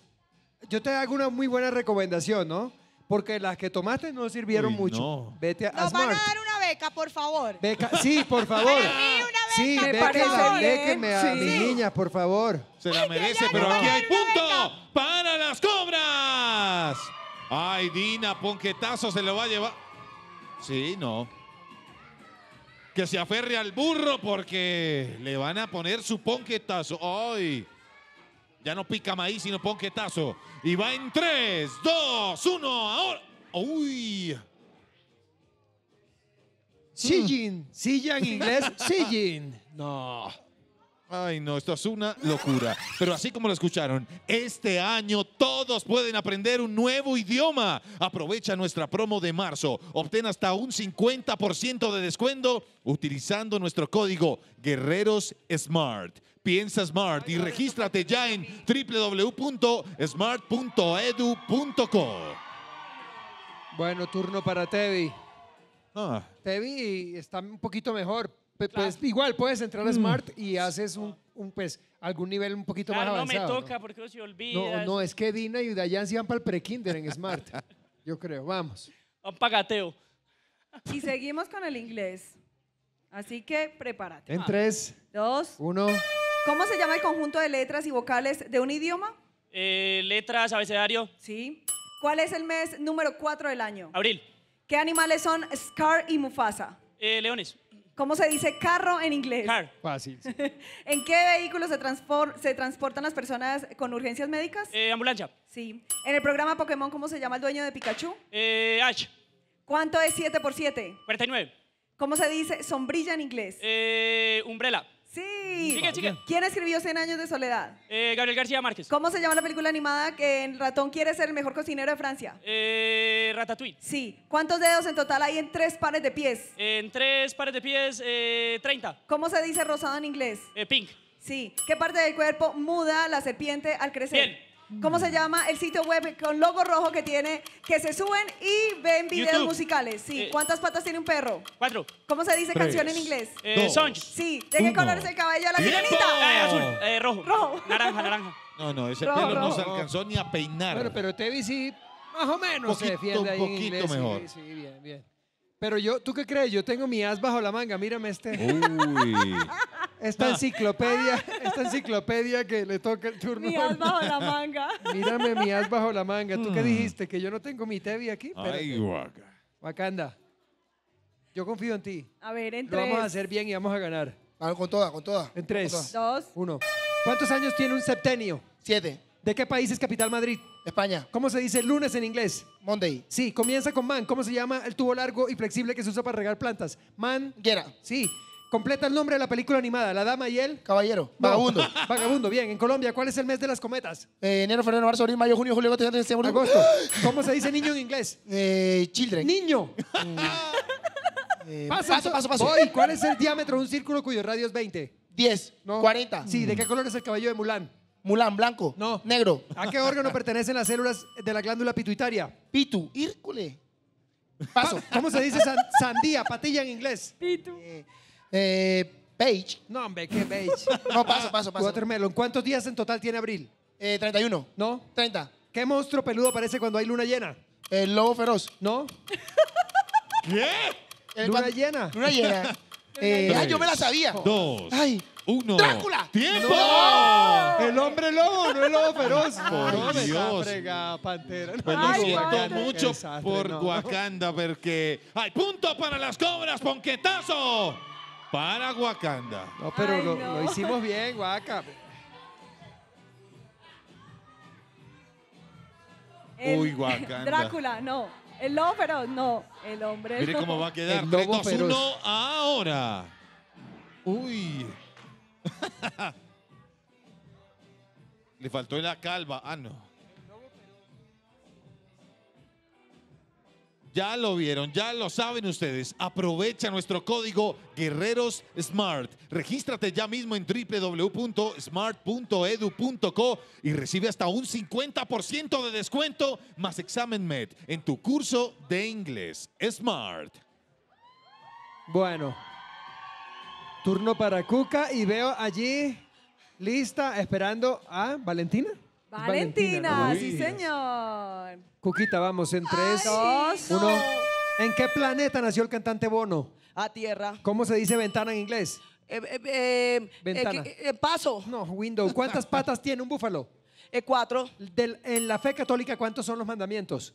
yo te hago una muy buena recomendación, ¿no? Porque las que tomaste no sirvieron Uy, mucho. no. Vete a, a Nos van Smart. a dar una beca, por favor. Beca- sí, por favor. Para mí, una Sí, favor. béquenme a Sí. mis niñas, por favor. Se la merece, pero no aquí hay punto para las cobras. Ay, Dina, ponquetazo se lo va a llevar. Sí, no. Que se aferre al burro porque le van a poner su ponquetazo. Ay. Ya no pica maíz, sino ponquetazo. Y va en 3, 2, 1, ahora. Uy. Sillin. Silla en inglés, sillin. No. Ay, no, esto es una locura. Pero así como lo escucharon, este año todos pueden aprender un nuevo idioma. Aprovecha nuestra promo de marzo. Obtén hasta un 50% de descuento utilizando nuestro código Guerreros Smart. Piensa Smart y regístrate ya en www.smart.edu.co. Bueno, turno para Tevi. Ah, Tevi está un poquito mejor. Pe- Pues igual puedes entrar a Smart y haces un, un, pues algún nivel un poquito Claro, más no me avanzado. toca porque no se olvida. No, no, es que Dina y Dayan se van para el prekinder en Smart. Yo creo, vamos. Un pagateo. Y seguimos con el inglés. Así que prepárate. En tres, Dos. uno. ¿Cómo se llama el conjunto de letras y vocales de un idioma? Eh, letras, abecedario. Sí. ¿Cuál es el mes número 4 del año? Abril. ¿Qué animales son Scar y Mufasa? Eh, leones. ¿Cómo se dice carro en inglés? Car. Fácil. ¿En qué vehículo se, transpor- se transportan las personas con urgencias médicas? Eh, ambulancia. Sí. En el programa Pokémon, ¿cómo se llama el dueño de Pikachu? Eh, Ash. ¿Cuánto es 7 por 7? 49. ¿Cómo se dice sombrilla en inglés? Eh, umbrella. Sí. Sigue, sigue. ¿Quién escribió 100 años de soledad? Eh, Gabriel García Márquez. ¿Cómo se llama la película animada que el ratón quiere ser el mejor cocinero de Francia? Eh, Ratatouille. Sí. ¿Cuántos dedos en total hay en tres pares de pies? En tres pares de pies, eh, 30. ¿Cómo se dice rosado en inglés? Eh, pink. Sí. ¿Qué parte del cuerpo muda la serpiente al crecer? Piel. ¿Cómo se llama el sitio web con logo rojo que tiene que se suben y ven videos YouTube. musicales? Sí. Eh. ¿Cuántas patas tiene un perro? Cuatro. ¿Cómo se dice Tres. canción en inglés? Eh, Dos. Sonch. Sí. ¿De qué Uno. color es el cabello de la ¡Tiempo! sirenita? Eh, azul. Eh, rojo. Rojo. Naranja, naranja. no, no, ese Rojo, pelo no se alcanzó ni a peinar. Bueno, pero Tevi sí, más o menos se Poquito, defiende ahí un en poquito inglés. sí, mejor. Sí, bien, bien. Pero yo, ¿tú qué crees? Yo tengo mi as bajo la manga, mírame este. Uy. Esta enciclopedia, esta enciclopedia que le toca el turno. Mi as bajo la manga. Mírame mi as bajo la manga. ¿Tú qué Mm. dijiste? ¿Que yo no tengo mi Tevi aquí? Ay, Espérate. guaca. Wakanda. Yo confío en ti. A ver, en Lo tres. vamos a hacer bien y vamos a ganar. Ah, con toda, con toda. En tres, Dos. uno. ¿Cuántos años tiene un septenio? Siete. ¿De qué país es capital Madrid? España. ¿Cómo se dice lunes en inglés? Monday. Sí, comienza con man. ¿Cómo se llama el tubo largo y flexible que se usa para regar plantas? Man. Guerra. Sí. Completa el nombre de la película animada, La Dama y él. Caballero. No. Vagabundo. Vagabundo, bien. En Colombia, ¿cuál es el mes de las cometas? Eh, enero, febrero, marzo, abril, mayo, junio, julio, agosto, septiembre, Agosto. ¿Cómo se dice niño en inglés? Eh, children. Niño. Eh, Pasa, paso, paso, paso. Voy. ¿Cuál es el diámetro de un círculo cuyo radio es 20? 10, No. 40. Sí, ¿de qué color es el caballo de Mulan? Mulan, blanco. No. Negro. ¿A qué órgano pertenecen las células de la glándula pituitaria? Pitu. Írcule. Paso. ¿Cómo se dice san- sandía, patilla en inglés? Eh, Page. No, hombre, qué beige. No, paso, paso, paso. Watermelon. ¿Cuántos días en total tiene abril? Eh, 31. ¿No? 30. ¿Qué monstruo peludo aparece cuando hay luna llena? El lobo feroz. ¿No? ¿Qué? El Luna cuan- llena. Luna llena. Eh, ay, yo me la sabía. Dos. Ay. Uno. ¡Drácula! ¡Tiempo! El hombre lobo, no el lobo feroz. Por no, me está Dios. fregada, pantera. Pues lo Ay, siento qué mucho desastre, por no. Wakanda porque hay punto para las cobras, ponquetazo para Wakanda. No, pero Ay, lo, no. lo hicimos bien, guaca. El- Uy, Wakanda. Drácula, no. El lobo feroz, no. El hombre Mire cómo va a quedar. El 3, lobo 2, feroz. 1, ahora. Uy. Le faltó la calva. Ah, no. Ya lo vieron, ya lo saben ustedes. Aprovecha nuestro código Guerreros Smart. Regístrate ya mismo en www.smart.edu.co y recibe hasta un 50% de descuento más examen MED en tu curso de inglés. Smart. Bueno. Turno para Cuca y veo allí lista esperando a Valentina. Valentina, sí señor. Cuquita, vamos en tres, Dos. uno. ¿En qué planeta nació el cantante Bono? A tierra. ¿Cómo se dice ventana en inglés? Eh, eh, eh, Ventana. eh, eh, paso. No, window. ¿Cuántas patas tiene un búfalo? Eh, cuatro. Del- en la fe católica, ¿cuántos son los mandamientos?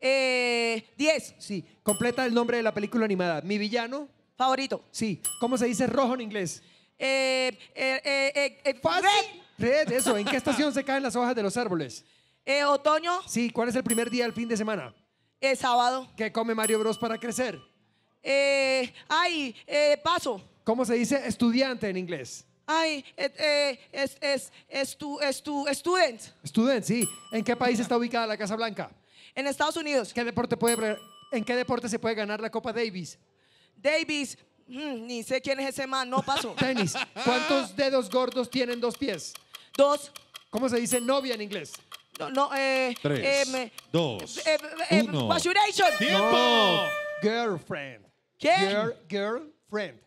Eh, diez. Sí. Completa el nombre de la película animada. Mi villano. Favorito. Sí. ¿Cómo se dice rojo en inglés? Eh, eh, eh, eh, eh, Fácil. red. Red, eso. ¿En qué estación se caen las hojas de los árboles? Eh, otoño. Sí. ¿Cuál es el primer día del fin de semana? Eh, sábado. ¿Qué come Mario Bros para crecer? Eh, ay, eh, paso. ¿Cómo se dice estudiante en inglés? Ay, eh, eh, es, es, es tu, es tu, student. Student, sí. ¿En qué país está ubicada la Casa Blanca? En Estados Unidos. ¿Qué deporte puede, pre- ¿En qué deporte se puede ganar la Copa Davis? Davis. Mm, ni sé quién es ese man, no paso. Tenis. ¿Cuántos dedos gordos tienen dos pies? Dos. ¿Cómo se dice novia en inglés? No, no, eh. Tres, eh, me- dos, eh, eh, uno. Maturation. ¡Tiempo! No. Girlfriend. ¿Qué? Girl, girlfriend.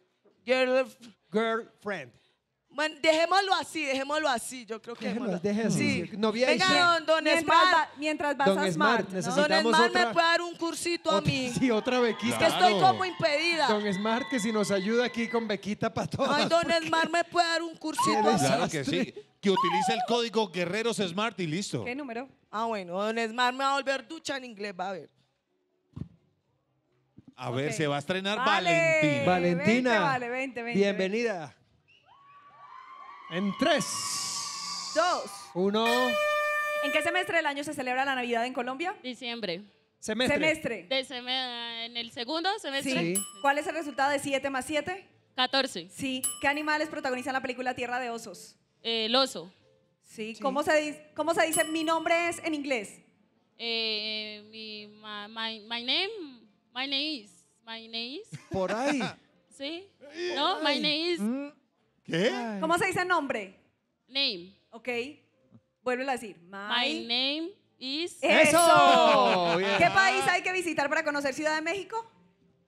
Girl- Girlfriend. Bueno, dejémoslo así, dejémoslo así. Yo creo que dejémoslo- así. Sí. Novia Venga, don, don Mientras, Smart. va- mientras vas Don a Smart, Smart. ¿no? necesitamos Don Smart otra- me puede dar un cursito a mí. Sí, otra Es bequita. que estoy como impedida. Don Smart, que si nos ayuda aquí con bequita para todos. Ay, don Smart me puede dar un cursito a mí. Claro que sí. Que utilice el código Guerreros Smart y listo. ¿Qué número? Ah, bueno, don Smart me va a volver ducha en inglés, va a ver. A ver, se va a estrenar Vale. Valentina. Valentina. 20, vale, 20, 20. Bienvenida. En tres, Dos. uno, ¿En qué semestre del año se celebra la Navidad en Colombia? Diciembre. semestre. Semestre. De en el segundo semestre, Sí. ¿Cuál es el resultado de 7 más 7? 14. Sí. ¿Qué animales protagonizan la película Tierra de Osos? Eh, el oso. Sí. ¿Cómo, se dice, ¿Cómo se dice mi nombre es en inglés? Eh, mi, my, my name, my name is, my name is, Por ahí. ¿sí? No, my name is, ¿Qué? ¿Cómo se dice nombre? name. ¿Ok? Vuelve a decir. My name is ¡Eso! Bien. ¿Qué país hay que visitar para conocer Ciudad de México?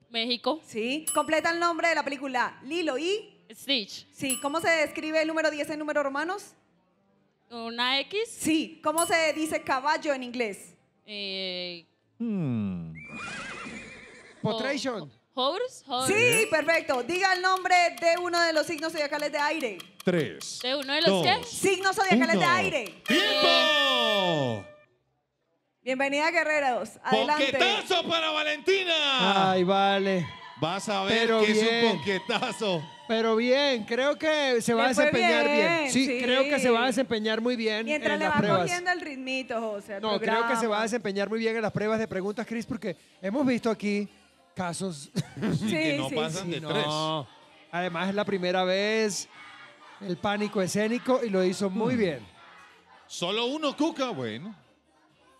México. Sí. Completa el nombre de la película Lilo y... Stitch. Sí. ¿Cómo se describe el número 10 en números romanos? Una X. Sí. ¿Cómo se dice caballo en inglés? Eh, Hmm. Potration. Horse. horse. Sí, perfecto. Diga el nombre de uno de los signos zodiacales de aire. Tres. ¿De uno de los dos, qué? Signos zodiacales de aire. ¡Tiempo! Bienvenida, guerreros. Adelante. ¡Ponquetazo para Valentina! Ay, vale. Vas a ver Pero que es un ponquetazo. Pero bien, creo que se va a desempeñar bien. bien, Sí, sí. creo que se va a desempeñar muy bien Mientras en le las va pruebas. cogiendo el ritmito, José. No, creo que se va a desempeñar muy bien en las pruebas de preguntas, Chris, porque hemos visto aquí casos. Sí, que no sí, pasan Sí, de no. tres. Además es la primera vez, el pánico escénico y lo hizo muy Hmm. bien. Solo uno, Cuca. Bueno,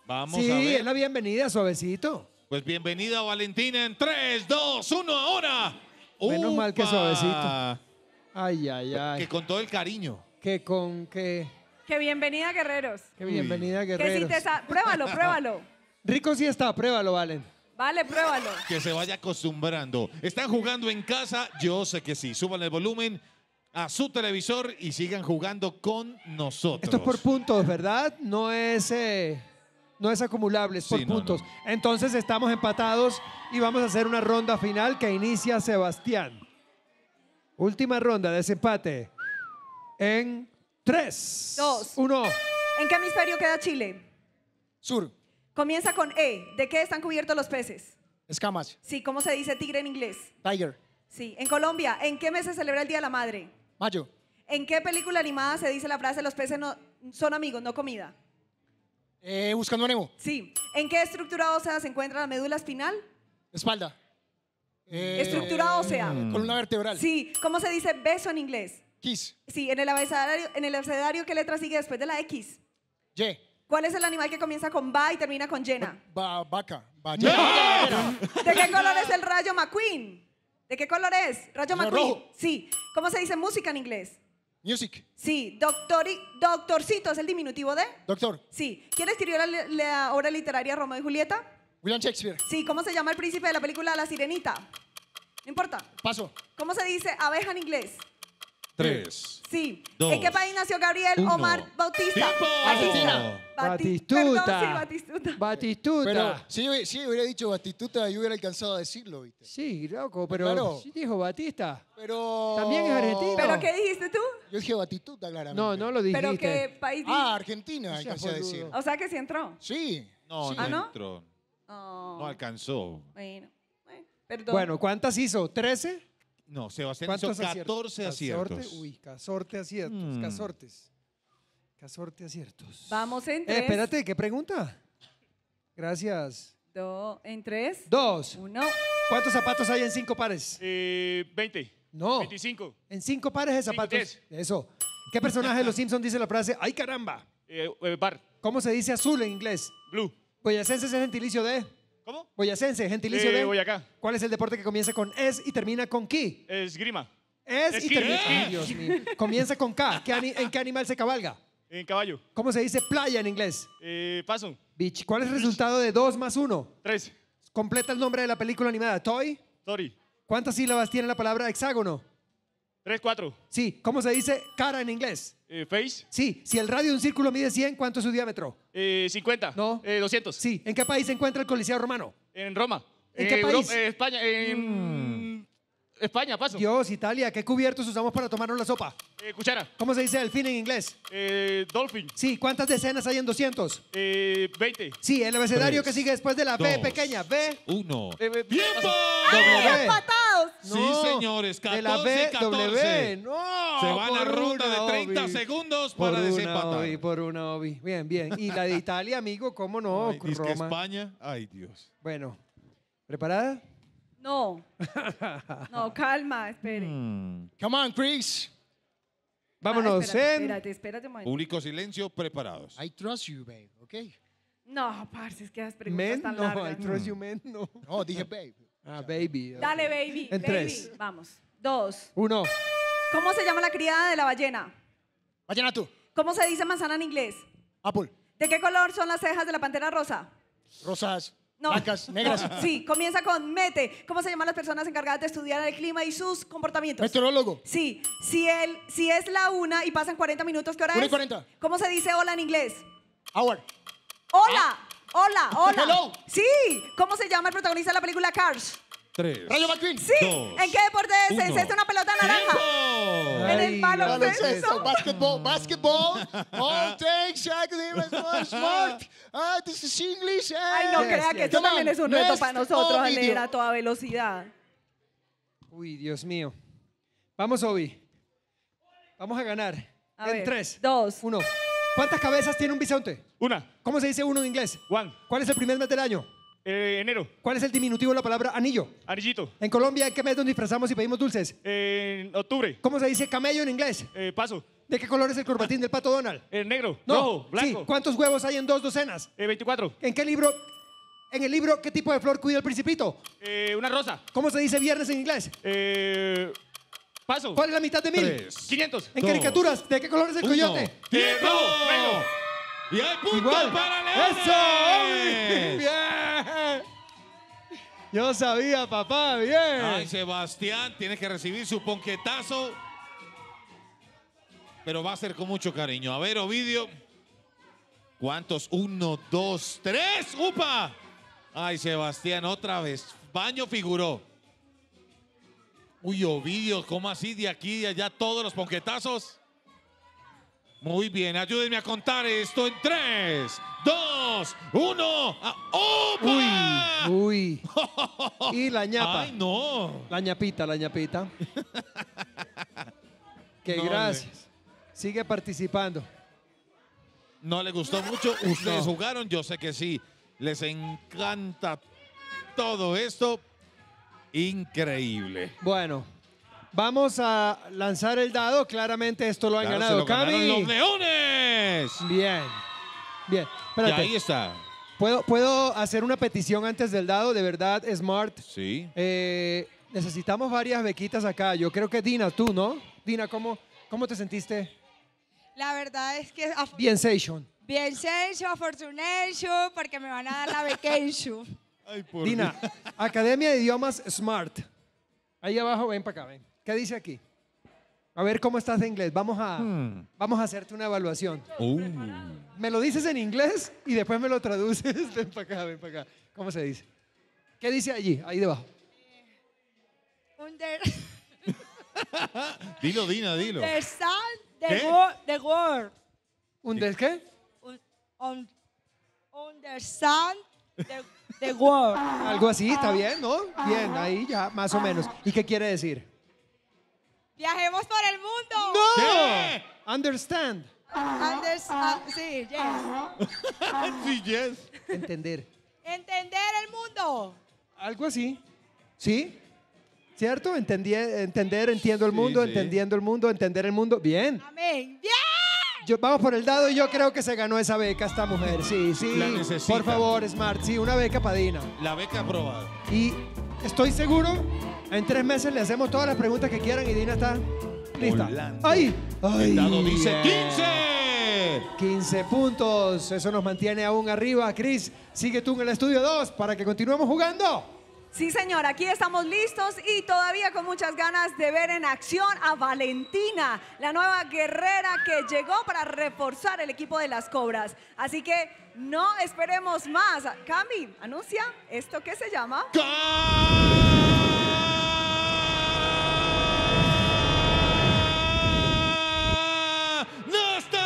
vamos sí, a ver. es la bienvenida, suavecito. Pues bienvenida Valentina en 3, 2, 1, ahora. Menos mal que suavecito. Ay, ay, ay. Que con todo el cariño. Que con que... Que bienvenida, guerreros. Que bienvenida, Que si guerreros. te sa- Pruébalo, pruébalo. Rico sí está, pruébalo, Valen. Vale, pruébalo. Que se vaya acostumbrando. ¿Están jugando en casa? Yo sé que sí. Suban el volumen a su televisor y sigan jugando con nosotros. Esto es por puntos, ¿verdad? No es, eh, no es acumulable, es por Sí, no, puntos. Entonces estamos empatados y vamos a hacer una ronda final que inicia Sebastián. Última ronda de desempate. En 3, Dos. 1. ¿En qué hemisferio queda Chile? Sur. Comienza con E. ¿De qué están cubiertos los peces? Escamas. Sí, ¿cómo se dice tigre en inglés? Tiger. Sí. En Colombia, ¿en qué mes se celebra el Día de la Madre? Mayo. ¿En qué película animada se dice la frase los peces no, son amigos, no comida? Eh, buscando a Nemo. Sí. ¿En qué estructura ósea se encuentra la médula espinal? Espalda. Eh, Estructura ósea. Columna vertebral. Sí. ¿Cómo se dice beso en inglés? Kiss. Sí. En el abecedario, en el abecedario ¿qué letra sigue después de la X? Y. ¿Cuál es el animal que comienza con ba y termina con llena? Ba- vaca. Ballena. ¿De qué color es el rayo McQueen? ¿De qué color es? Rayo Rayo McQueen. rojo. Sí. ¿Cómo se dice música en inglés? Music. Sí. Doctori, doctorcito es el diminutivo de. Doctor. Sí. ¿Quién escribió la, la obra literaria Romeo y Julieta? William Shakespeare. Sí. ¿Cómo se llama el príncipe de la película La Sirenita? No importa. Paso. ¿Cómo se dice abeja en inglés? 3. Sí. Dos, ¿En qué país nació Gabriel uno. Omar Bautista? ¡Tiempo! Batista. Bati- Perdón, sí, Batistuta. Batistuta. Batistuta. Pero si, si hubiera dicho Batistuta, yo hubiera alcanzado a decirlo, ¿viste? Sí, loco, pero Claro. sí dijo Batista. Pero. También es argentino. ¿Pero qué dijiste tú? Yo dije Batistuta, claramente. No, no lo dijiste. ¿Pero qué país dijiste? Ah, Argentina, No alcancé a decir. O sea que sí entró. Sí. No, Sí. no ¿Ah, no? entró. Oh, No alcanzó. bueno, perdón. Bueno, ¿cuántas hizo? ¿13? No, Sebastián hizo ¿Cuántos 14 aciertos. Casorte, uy, casorte aciertos. Mm. Casortes. Casorte aciertos. Vamos en Eh, tres. espérate, ¿qué pregunta? Gracias. do- en tres. Dos. Uno. ¿Cuántos zapatos hay en cinco pares? Eh, 20. No. 25. En cinco pares de Cinco, zapatos. diez. Eso. ¿Qué personaje de los Simpsons dice la frase ¡Ay, caramba! Eh, eh, bar. ¿Cómo se dice azul en inglés? Blue. Boyacense es el gentilicio de. ¿Cómo? Boyacense, gentilicio de. Boyacá. ¿Cuál es el deporte que comienza con es y termina con ki? Esgrima. Es y termina. Esquí. Ay, Dios mío. Comienza con K. ¿Qué ani- ¿En qué animal se cabalga? En caballo. ¿Cómo se dice playa en inglés? Eh, paso. Beach. ¿Cuál es el resultado de 2 más 1? Tres. Completa el nombre de la película animada. Toy. Sorry. ¿Cuántas sílabas tiene la palabra hexágono? Tres, cuatro. Sí. ¿Cómo se dice cara en inglés? Eh, face. Sí. Si el radio de un círculo mide 100, ¿cuánto es su diámetro? Eh, 50. No. Eh, 200. Sí. ¿En qué país se encuentra el Coliseo Romano? En Roma. ¿En Eh, qué Euro- país? Mm. eh, España. En España, paso. Dios, Italia. ¿Qué cubiertos usamos para tomarnos la sopa? Eh, cuchara. ¿Cómo se dice delfín en inglés? Eh, dolphin. Sí. ¿Cuántas decenas hay en 200? Eh, 20. Sí. El abecedario Tres, que sigue después de la B dos. pequeña. B. 1. Eh, eh, ¡Tiempo! W. ¡Empatados! Sí, señores, 14, de la B, 14. W. No, Se van a ronda de 30 Obi. segundos Por para una, desempatar. Obi, por una, Obi. Bien, bien. Y la de Italia, amigo, ¿cómo no? Ay, Roma. España. Ay, Dios. Bueno, ¿preparada? No. No, calma, espere. Mm. Come on, Chris. Vámonos Ah, espérate, en... Espérate, espérate un momento. Público silencio, preparados. I trust you, babe, ¿ok? No, parce, es que las preguntas Men, tan no, largas. I trust you, men, no. No, dije babe. Ah, baby. ok. Dale, baby. En baby. tres. Vamos. Dos. Uno. ¿Cómo se llama la criada de la ballena? Vallenato. ¿Cómo se dice manzana en inglés? Apple. ¿De qué color son las cejas de la pantera rosa? Rosas. No. Blancas. Negras. Sí, comienza con mete. ¿Cómo se llaman las personas encargadas de estudiar el clima y sus comportamientos? Meteorólogo. Sí, si, el, si es la una y pasan 40 minutos, ¿qué hora Una y es? 40. ¿Cómo se dice hola en inglés? Hour. Hola, hola, hola. Hello. Sí, ¿cómo se llama el protagonista de la película Cars? 3. Rayo McQueen. Sí, ¿en qué deporte se uno. encesta una pelota naranja? En el Ay, baloncesto. Basketball, basketball. All thanks, academic, smart. Ah, this is English. Ay, no crea que yes. esto también on, es un reto next para nosotros, a video. leer a toda velocidad. Uy, Dios mío. Vamos, Obi. Vamos a ganar. A en ver, tres. dos. Uno. ¿Cuántas cabezas tiene un bisonte? Una. ¿Cómo se dice uno en inglés? One. ¿Cuál es el primer mes del año? Eh, enero. ¿Cuál es el diminutivo de la palabra anillo? Anillito. En Colombia, ¿en qué mes nos disfrazamos y pedimos dulces? En octubre. ¿Cómo se dice camello en inglés? Eh, paso. ¿De qué color es el corbatín del pato Donald? El negro. No. Rojo. Sí. Blanco. ¿Cuántos huevos hay en dos docenas? Eh, 24. ¿En qué libro? En el libro, ¿qué tipo de flor cuida el principito? Eh, una rosa. ¿Cómo se dice viernes en inglés? Eh, paso. ¿Cuál es la mitad de mil? Tres. 500. En Dos. caricaturas, ¿de qué color es el Uno. coyote? ¡Tiempo! Y hay punto Igual. para Leones. ¡Eso! ¡Bien! Yo sabía, papá, bien. Ay, Sebastián tiene que recibir su ponquetazo. Pero va a ser con mucho cariño. A ver, Ovidio. ¿Cuántos? Uno, dos, tres. ¡Upa! Ay, Sebastián, otra vez. Baño figuró. Uy, Ovidio, ¿cómo así de aquí y allá todos los ponquetazos? Muy bien, ayúdenme a contar esto en tres, dos, uno. ¡Ah! ¡Opa! Uy, uy. Y la ñapa. ¡Ay, no! La ñapita, la ñapita. que No, gracias. Sigue participando. No le gustó mucho. Ustedes No. jugaron, yo sé que sí. Les encanta todo esto. Increíble. Bueno, vamos a lanzar el dado. Claramente esto lo han Claro, se ganado. lo ganaron Cami. los leones. Bien. Bien. Y Espérate. ahí está. ¿Puedo, ¿Puedo hacer una petición antes del dado? De verdad, Smart. Sí. Eh, necesitamos varias bequitas acá. Yo creo que Dina, tú, ¿no? Dina, ¿cómo, cómo te sentiste? La verdad es que Bien, Station. bien senso, afortunation, porque me van a dar la vacation. Dina, Academia de Idiomas Smart. Ahí abajo, ven para acá, ven. ¿Qué dice aquí? A ver cómo estás de inglés. Vamos a, Hmm. vamos a hacerte una evaluación. Uh. Me lo dices en inglés y después me lo traduces. Ven para acá, ven para acá. ¿Cómo se dice? ¿Qué dice allí? Ahí debajo. Under, Dilo, Dina, dilo. understand the, word. ¿Un des qué? Un- un- understand the, the word. Algo así, está bien, ¿no? Bien, ahí ya, más o menos. ¿Y qué quiere decir? Viajemos por el mundo. ¡No! Understand. Unders- ah, sí, yes. sí, yes. Entender. Entender el mundo. Algo así. ¿Sí? ¿Cierto? Entendí, entender, entiendo el mundo, sí. entendiendo el mundo, entender el mundo. Bien. Amén. Bien. Yo, vamos por el dado y yo creo que se ganó esa beca esta mujer. Sí, sí. La necesita. Por favor, Smart. Sí, una beca para Dina. La beca aprobada. Y estoy seguro, en tres meses le hacemos todas las preguntas que quieran y Dina está lista. Volando. ¡Ay! ¡Ay! El dado dice bien. 15. 15 puntos. Eso nos mantiene aún arriba. Cris, sigue tú en el estudio 2 para que continuemos jugando. Sí, señor, aquí estamos listos y todavía con muchas ganas de ver en acción a Valentina, la nueva guerrera que llegó para reforzar el equipo de las Cobras. Así que no esperemos más. Cami, anuncia esto que se llama. ¡No estás!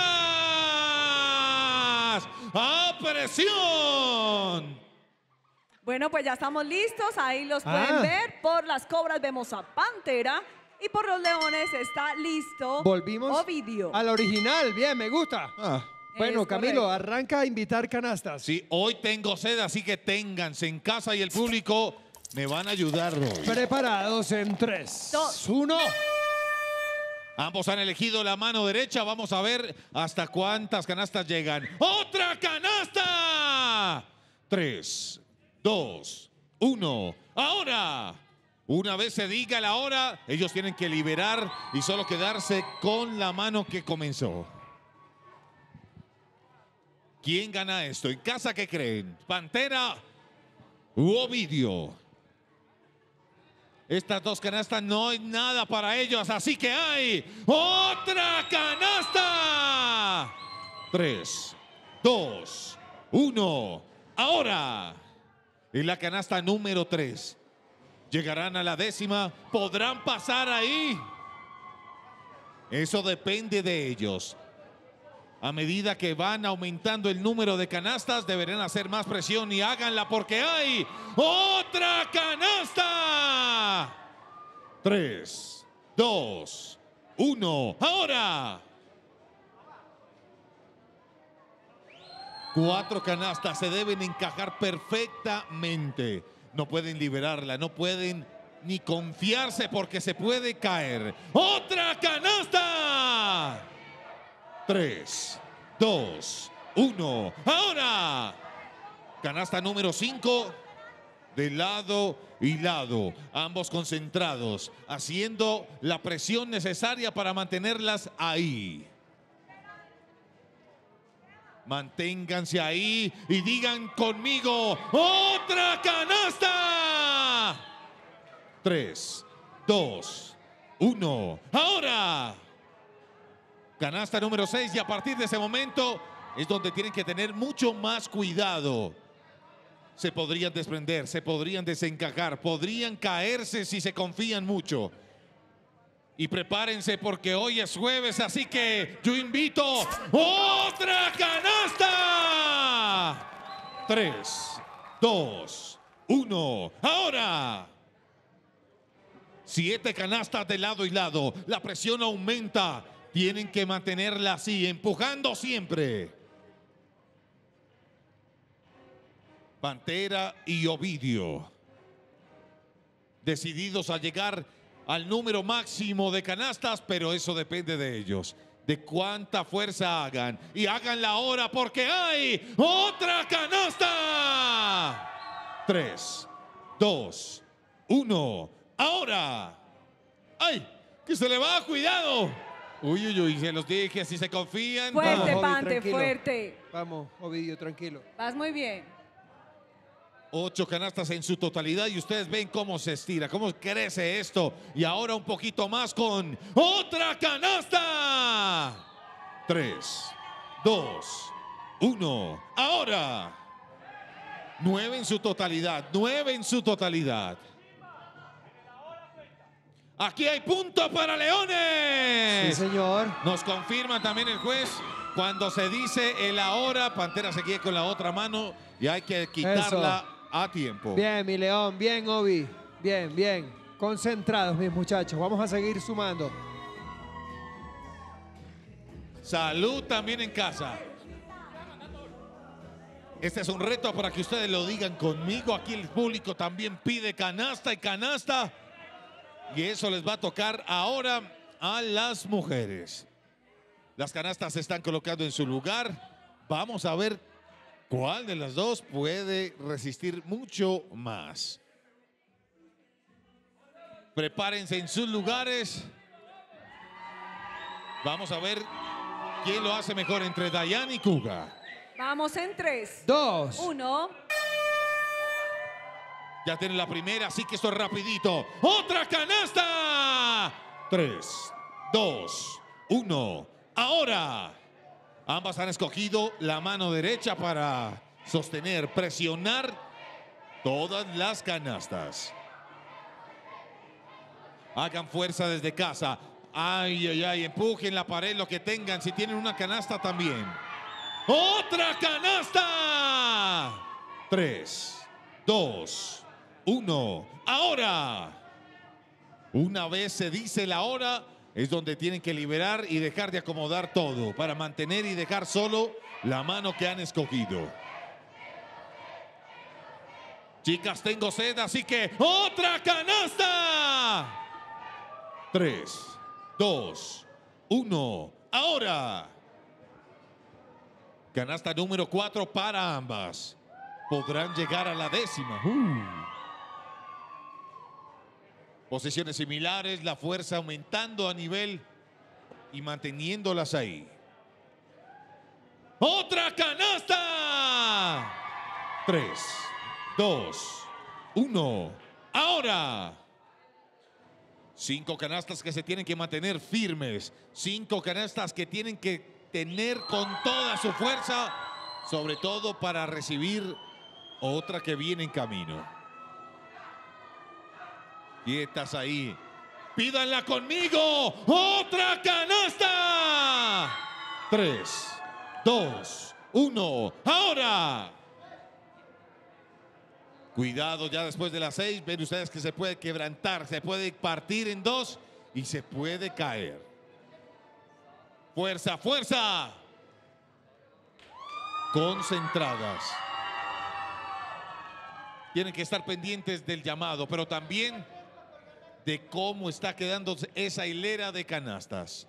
¡A presión! Bueno, pues ya estamos listos, ahí los Ah. pueden ver. Por las Cobras vemos a Pantera y por los Leones está listo Volvimos Ovidio. a la original. Bien, me gusta. Bueno, Es Camilo, correcto. arranca a invitar canastas. Sí, hoy tengo sed, así que ténganse en casa y el público me van a ayudar hoy. Preparados en 3, Dos. 1. Ambos han elegido la mano derecha. Vamos a ver hasta cuántas canastas llegan. ¡Otra canasta! Tres, dos, uno. ¡Ahora! Una vez se diga la hora, ellos tienen que liberar y solo quedarse con la mano que comenzó. ¿Quién gana esto? ¿En casa qué creen? ¿Pantera u Ovidio? Estas dos canastas no hay nada para ellos, así que hay otra canasta. Tres, dos, uno. Ahora, en la canasta número tres, llegarán a la décima, podrán pasar ahí. Eso depende de ellos. A medida que van aumentando el número de canastas, deberán hacer más presión y háganla porque hay otra canasta. Tres, dos, uno. Ahora. Cuatro canastas se deben encajar perfectamente. No pueden liberarla, no pueden ni confiarse porque se puede caer. ¡Otra canasta! Tres, dos, uno. ¡Ahora! Canasta número 5 de lado y lado, ambos concentrados, haciendo la presión necesaria para mantenerlas ahí. Manténganse ahí y digan conmigo, ¡otra canasta! Tres, dos, uno, ahora. Canasta número 6 y a partir de ese momento es donde tienen que tener mucho más cuidado se podrían desprender, se podrían desencajar, podrían caerse si se confían mucho. Y prepárense porque hoy es jueves, así que yo invito otra canasta. Tres, dos, uno, ahora. Siete canastas de lado y lado. La presión aumenta. Tienen que mantenerla así, empujando siempre. Pantera y Ovidio. Decididos a llegar al número máximo de canastas, pero eso depende de ellos. De cuánta fuerza hagan. Y háganla ahora porque hay otra canasta. Tres, dos, uno. Ahora. ¡Ay! ¡Que se le va! ¡Cuidado! Uy, uy, uy, se los dije, así se confían. Fuerte, Pante, fuerte. Vamos, Ovidio, tranquilo. Vas muy bien. Ocho canastas en su totalidad y ustedes ven cómo se estira, cómo crece esto. Y ahora un poquito más con otra canasta. Tres, dos, uno. Ahora. Nueve en su totalidad, nueve en su totalidad. Aquí hay punto para Leones. Sí, señor. Nos confirma también el juez cuando se dice el ahora, Pantera se queda con la otra mano y hay que quitarla a tiempo. Bien, mi león, bien, Ovi. Bien, bien. Concentrados, mis muchachos. Vamos a seguir sumando. Salud también en casa. Este es un reto para que ustedes lo digan conmigo. Aquí el público también pide canasta y canasta. Y eso les va a tocar ahora a las mujeres. Las canastas se están colocando en su lugar. Vamos a ver cuál de las dos puede resistir mucho más. Prepárense en sus lugares. Vamos a ver quién lo hace mejor entre Dayan y Kuga. Vamos en tres. Dos. Uno. Ya tienen la primera, así que esto es rapidito. ¡Otra canasta! Tres, dos, uno. Ahora. Ambas han escogido la mano derecha para sostener, presionar todas las canastas. Hagan fuerza desde casa. Ay, ay, ay, empujen la pared, lo que tengan. Si tienen una canasta también. ¡Otra canasta! Tres, dos, uno. Ahora. Una vez se dice la hora, es donde tienen que liberar y dejar de acomodar todo para mantener y dejar solo la mano que han escogido. Chicas, tengo sed, así que otra canasta. Tres, dos, uno. Ahora. Canasta número cuatro para ambas. Podrán llegar a la décima. Uh. Posiciones similares, la fuerza aumentando a nivel y manteniéndolas ahí. ¡Otra canasta! Tres, dos, uno. Ahora. Cinco canastas que se tienen que mantener firmes. Cinco canastas que tienen que tener con toda su fuerza, sobre todo para recibir otra que viene en camino. Quietas ahí. Pídanla conmigo. ¡Otra canasta! Tres, dos, uno. ¡Ahora! Cuidado ya después de las seis. Ven ustedes que se puede quebrantar, se puede partir en dos y se puede caer. Fuerza, fuerza. concentradas. Tienen que estar pendientes del llamado, pero también de cómo está quedando esa hilera de canastas.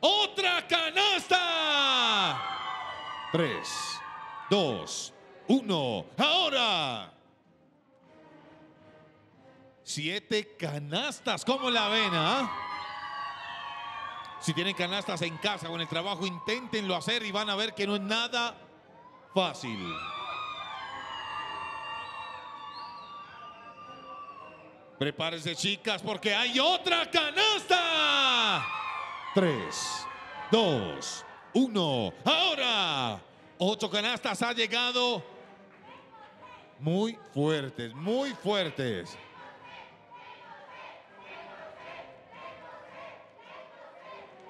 ¡Otra canasta! Tres, dos, uno. ¡Ahora! Siete canastas. ¿Cómo la ven, ah? Si tienen canastas en casa o en el trabajo, inténtenlo hacer y van a ver que no es nada fácil. Prepárense, chicas, porque hay otra canasta. Tres, dos, uno. Ahora, ocho canastas ha llegado. Muy fuertes, muy fuertes.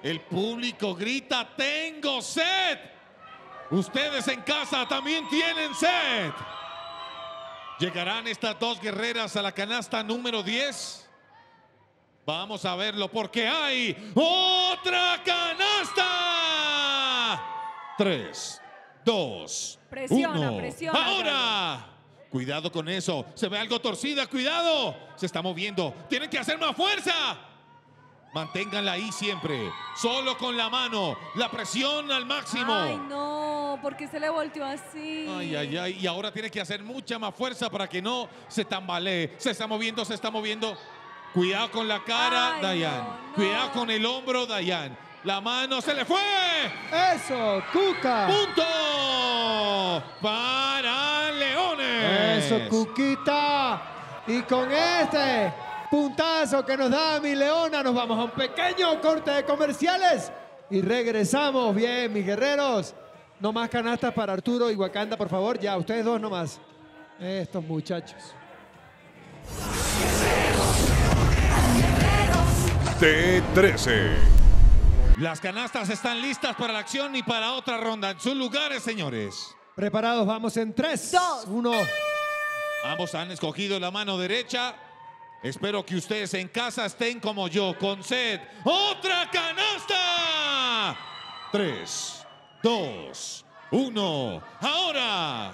El público grita, tengo sed. Ustedes en casa también tienen sed. ¿Llegarán estas dos guerreras a la canasta número 10? Vamos a verlo porque hay otra canasta. 3, 2, Presiona, 1. presiona, Ahora. Cuidado con eso. Se ve algo torcida. Cuidado. Se está moviendo. Tienen que hacer más fuerza. Manténganla ahí siempre. Solo con la mano. La presión al máximo. Ay, no, porque se le volteó así. Ay, ay, ay. Y ahora tiene que hacer mucha más fuerza para que no se tambalee. Se está moviendo, se está moviendo. Cuidado con la cara, Ay, Dayan. no, no. Cuidado con el hombro, Dayan. La mano se le fue. Eso, Cuca. Punto para Leones. Eso, Cuquita. Y con este puntazo que nos da mi leona, nos vamos a un pequeño corte de comerciales y regresamos. Bien, mis guerreros. No más canastas para Arturo y Wakanda, por favor. Ya, ustedes dos nomás. Estos muchachos. T13. Las canastas están listas para la acción y para otra ronda. En sus lugares, señores. Preparados, vamos en 3, 1. Ambos han escogido la mano derecha. Espero que ustedes en casa estén como yo, con sed. ¡Otra canasta! Tres, dos, uno. ¡Ahora!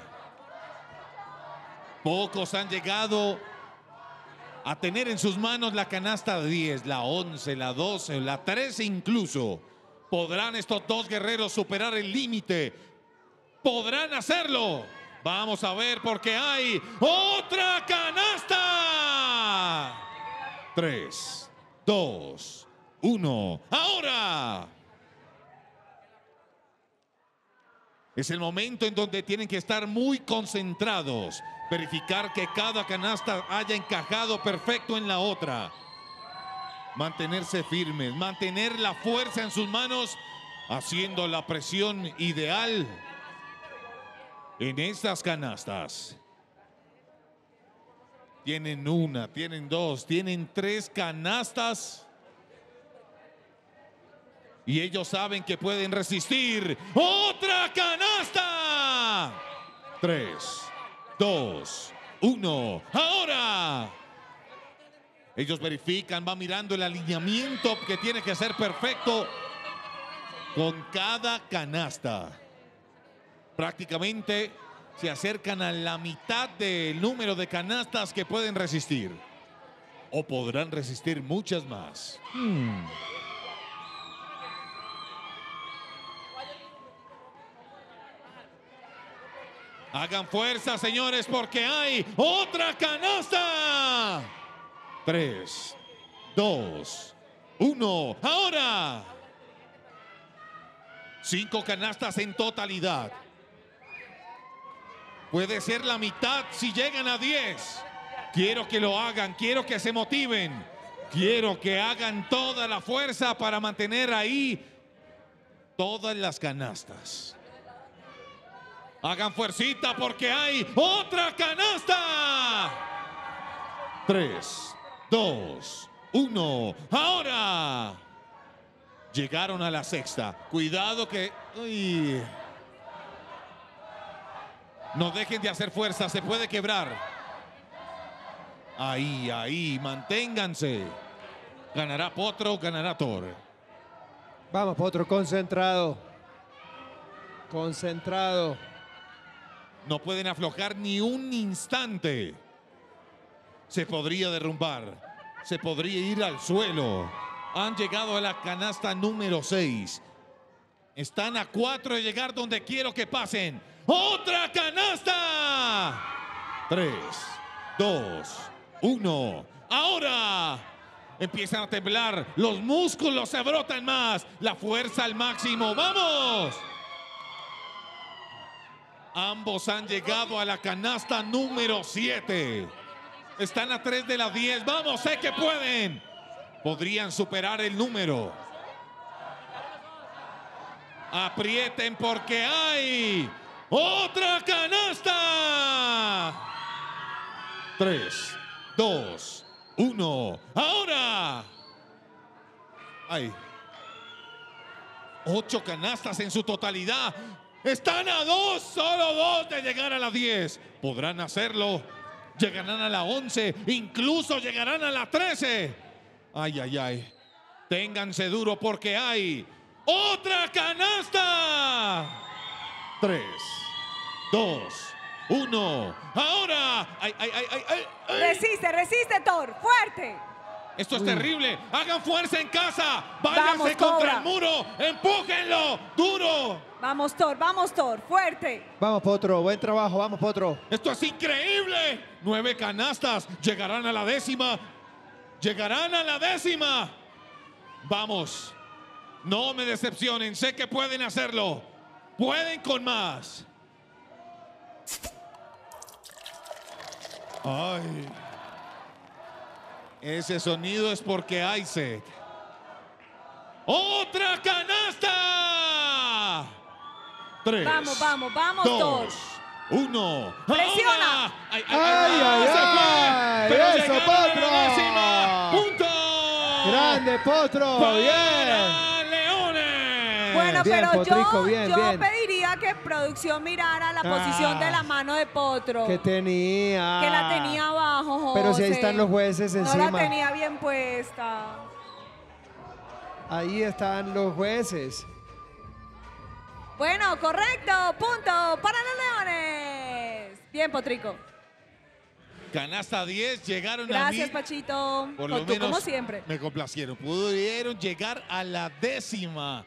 Pocos han llegado a tener en sus manos la canasta 10, la 11, la 12, la 13 incluso. ¿Podrán estos dos guerreros superar el límite? ¿Podrán hacerlo? Vamos a ver porque hay otra canasta. 3, 2, 1. Ahora. Es el momento en donde tienen que estar muy concentrados. Verificar que cada canasta haya encajado perfecto en la otra. Mantenerse firmes, mantener la fuerza en sus manos, haciendo la presión ideal en estas canastas. Tienen una, tienen dos, tienen tres canastas. Y ellos saben que pueden resistir. ¡Otra canasta! Tres, dos, uno. ¡Ahora! Ellos verifican, van mirando el alineamiento que tiene que ser perfecto con cada canasta. Prácticamente se acercan a la mitad del número de canastas que pueden resistir. O podrán resistir muchas más. Hmm. Hagan fuerza, señores, porque hay otra canasta. Tres, dos, uno. Ahora. Cinco canastas en totalidad. Puede ser la mitad si llegan a 10. Quiero que lo hagan, quiero que se motiven. Quiero que hagan toda la fuerza para mantener ahí todas las canastas. Hagan fuercita porque hay otra canasta. Tres, dos, uno. Ahora. Llegaron a la sexta. Cuidado que... uy. No dejen de hacer fuerza, se puede quebrar. Ahí, ahí, manténganse. Ganará Potro, ganará Thor. Vamos, Potro, concentrado. Concentrado. No pueden aflojar ni un instante. Se podría derrumbar. Se podría ir al suelo. Han llegado a la canasta número 6. Están a cuatro de llegar donde quiero que pasen. ¡Otra canasta! 3, 2, 1. Ahora empiezan a temblar. Los músculos se brotan más. La fuerza al máximo. ¡Vamos! Ambos han llegado a la canasta número 7. Están a 3 de las 10. Vamos, sé que pueden. Podrían superar el número. Aprieten porque hay otra canasta. 3, 2, 1. Ahora. Hay ocho canastas en su totalidad. Están a dos, solo dos de llegar a las 10. Podrán hacerlo. Llegarán a la 11, incluso llegarán a la 13. Ay, ay, ay. Ténganse duro porque hay otra canasta. 3, 2, 1. Ahora. Ay, ay, ay, ay. Resiste, resiste, Thor. Fuerte. Esto es terrible. Hagan fuerza en casa. Váyanse Vamos, contra Cobra. el muro. Empújenlo. Duro. Vamos, Thor, vamos, Thor. Fuerte. Vamos, Potro. Buen trabajo. Vamos, Potro. Esto es increíble. Nueve canastas. Llegarán a la décima. Llegarán a la décima. Vamos. No me decepcionen. Sé que pueden hacerlo. Pueden con más. Ay. Ese sonido es porque hay sed. ¡Otra canasta! Tres. Vamos, vamos, vamos, dos, uno. Presiona. ¡Ahora! ¡Ay, ¡Ay, ay, se fue! ay! Pero ¡Eso, Potro! ¡Punto! Grande, Potro. Bien. Bueno, Bien, pero Potrico, yo, bien, yo bien. pediría que producción mirara la Ah. posición de la mano de Potro. Que tenía. Que la tenía abajo, José. Pero si ahí están los jueces No encima. la tenía bien puesta. Ahí están los jueces. Bueno, correcto. Punto para los leones. Bien, Potrico. Canasta 10, llegaron Gracias, a mí. Pachito. Por lo Tú, menos como siempre. me complacieron. Pudieron llegar a la décima.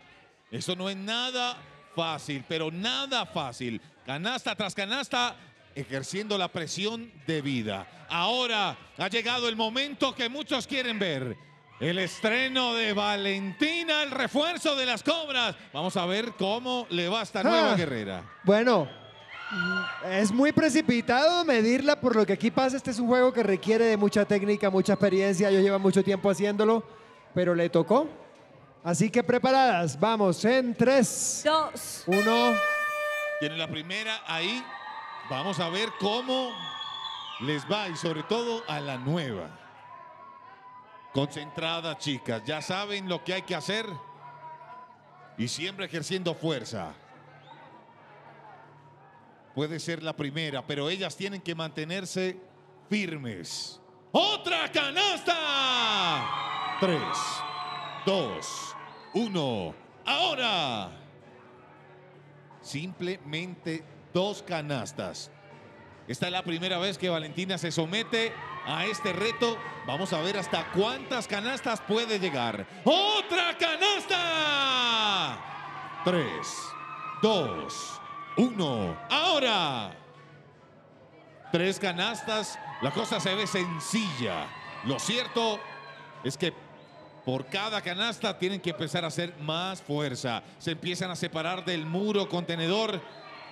Eso no es nada fácil, pero nada fácil. Canasta tras canasta, ejerciendo la presión de vida. Ahora ha llegado el momento que muchos quieren ver. El estreno de Valentina, el refuerzo de las cobras. Vamos a ver cómo le va a esta nueva Ah. guerrera. Bueno, es muy precipitado medirla por lo que aquí pasa. Este es un juego que requiere de mucha técnica, mucha experiencia. Ellos llevan mucho tiempo haciéndolo, pero le tocó. Así que preparadas, vamos en 3, Dos. 1. Tiene la primera ahí. Vamos a ver cómo les va y sobre todo a la nueva. Concentrada, chicas. Ya saben lo que hay que hacer. Y siempre ejerciendo fuerza. Puede ser la primera, pero ellas tienen que mantenerse firmes. ¡Otra canasta! Tres, dos, uno. ¡Ahora! Simplemente dos canastas. Esta es la primera vez que Valentina se somete a este reto. Vamos a ver hasta cuántas canastas puede llegar. ¡Otra canasta! Tres, dos, uno. ¡Ahora! Tres canastas. La cosa se ve sencilla. Lo cierto es que por cada canasta tienen que empezar a hacer más fuerza. Se empiezan a separar del muro contenedor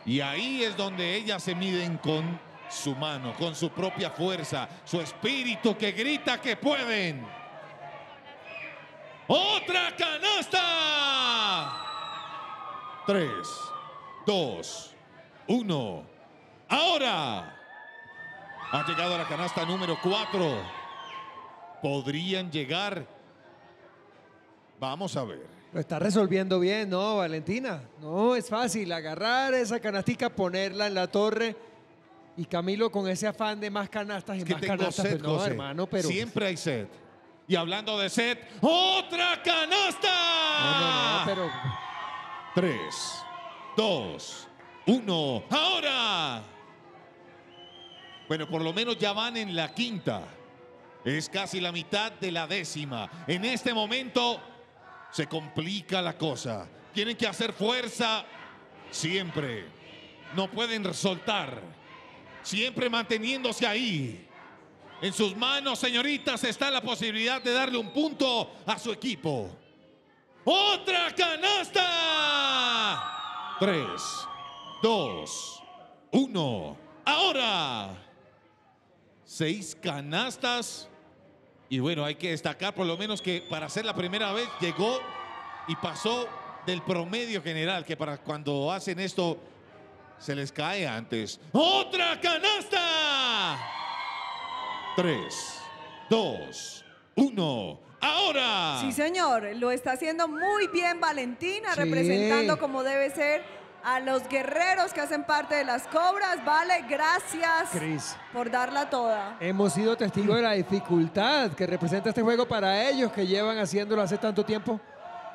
y ahí es donde ellas se miden con su mano, con su propia fuerza, su espíritu que grita que pueden. ¡Otra canasta! Tres, dos, uno. Ahora ha llegado a la canasta número cuatro. Podrían llegar. Vamos a ver. Lo está resolviendo bien, ¿no, Valentina? No, es fácil agarrar esa canastica, ponerla en la torre. Y Camilo con ese afán de más canastas y que más tengo canastas. pues no, José. hermano, pero... Siempre hay sed. Y hablando de sed, ¡otra canasta! No, no, no, pero... Tres, dos, uno. ¡Ahora! Bueno, por lo menos ya van en la quinta. Es casi la mitad de la décima. En este momento se complica la cosa. Tienen que hacer fuerza siempre. No pueden soltar. Siempre manteniéndose ahí. En sus manos, señoritas, está la posibilidad de darle un punto a su equipo. ¡Otra canasta! Tres, dos, uno. ¡Ahora! Seis canastas. Y bueno, hay que destacar por lo menos que para ser la primera vez llegó y pasó del promedio general, que para cuando hacen esto se les cae antes. ¡Otra canasta! Tres, dos, uno. ¡Ahora! Sí, señor, lo está haciendo muy bien Valentina, Sí. representando como debe ser a los guerreros que hacen parte de las cobras. Vale, gracias Cris. por darla toda. Hemos sido testigos de la dificultad que representa este juego para ellos que llevan haciéndolo hace tanto tiempo.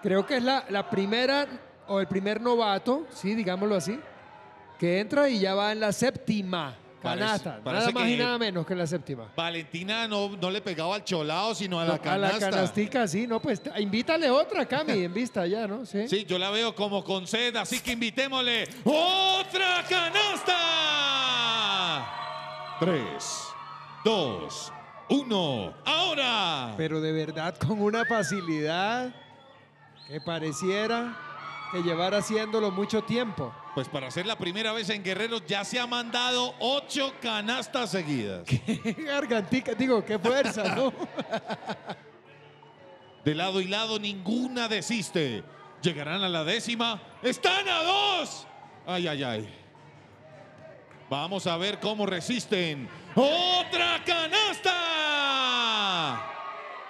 Creo que es la, la primera o el primer novato, sí, digámoslo así, que entra y ya va en la séptima canasta. parece nada más y nada menos que la séptima. Valentina no, no le pegaba al cholao, sino a la a canasta. la canastica, sí, no, pues invítale otra, Cami, en vista ya, ¿no? Sí. Sí, yo la veo como con sed, así que invitémosle otra canasta. Tres, dos, uno. Ahora. Pero de verdad con una facilidad que pareciera que llevara haciéndolo mucho tiempo. Pues para ser la primera vez en Guerreros ya se ha mandado ocho canastas seguidas. Qué gargantica, digo, qué fuerza, ¿no? De lado y lado ninguna desiste. Llegarán a la décima. ¡Están a dos! Ay, ay, ay. Vamos a ver cómo resisten. ¡Otra canasta!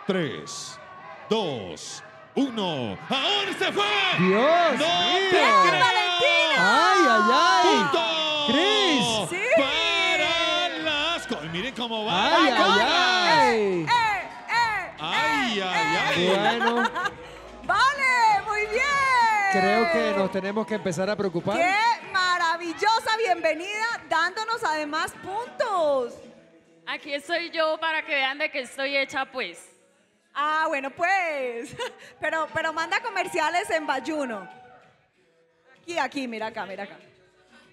Tres, dos, uno. ¡Ahora se fue! ¡Dios ¡No mío! te creas! ¡Ay, ay, ay! ¡Punto! ¡Cris! Sí. ¡Para las... co- Miren cómo va. ¡Ay, ay, ay! ¡Eh, eh, ¡Ay, ay, ay! Bueno, ¡Vale! ¡Muy bien! creo que nos tenemos que empezar a preocupar. ¡Qué maravillosa bienvenida! Dándonos además puntos. Aquí estoy yo para que vean de qué estoy hecha, pues. Ah, bueno, pues. Pero, pero manda comerciales en Bayuno. Aquí, aquí, mira acá, mira acá.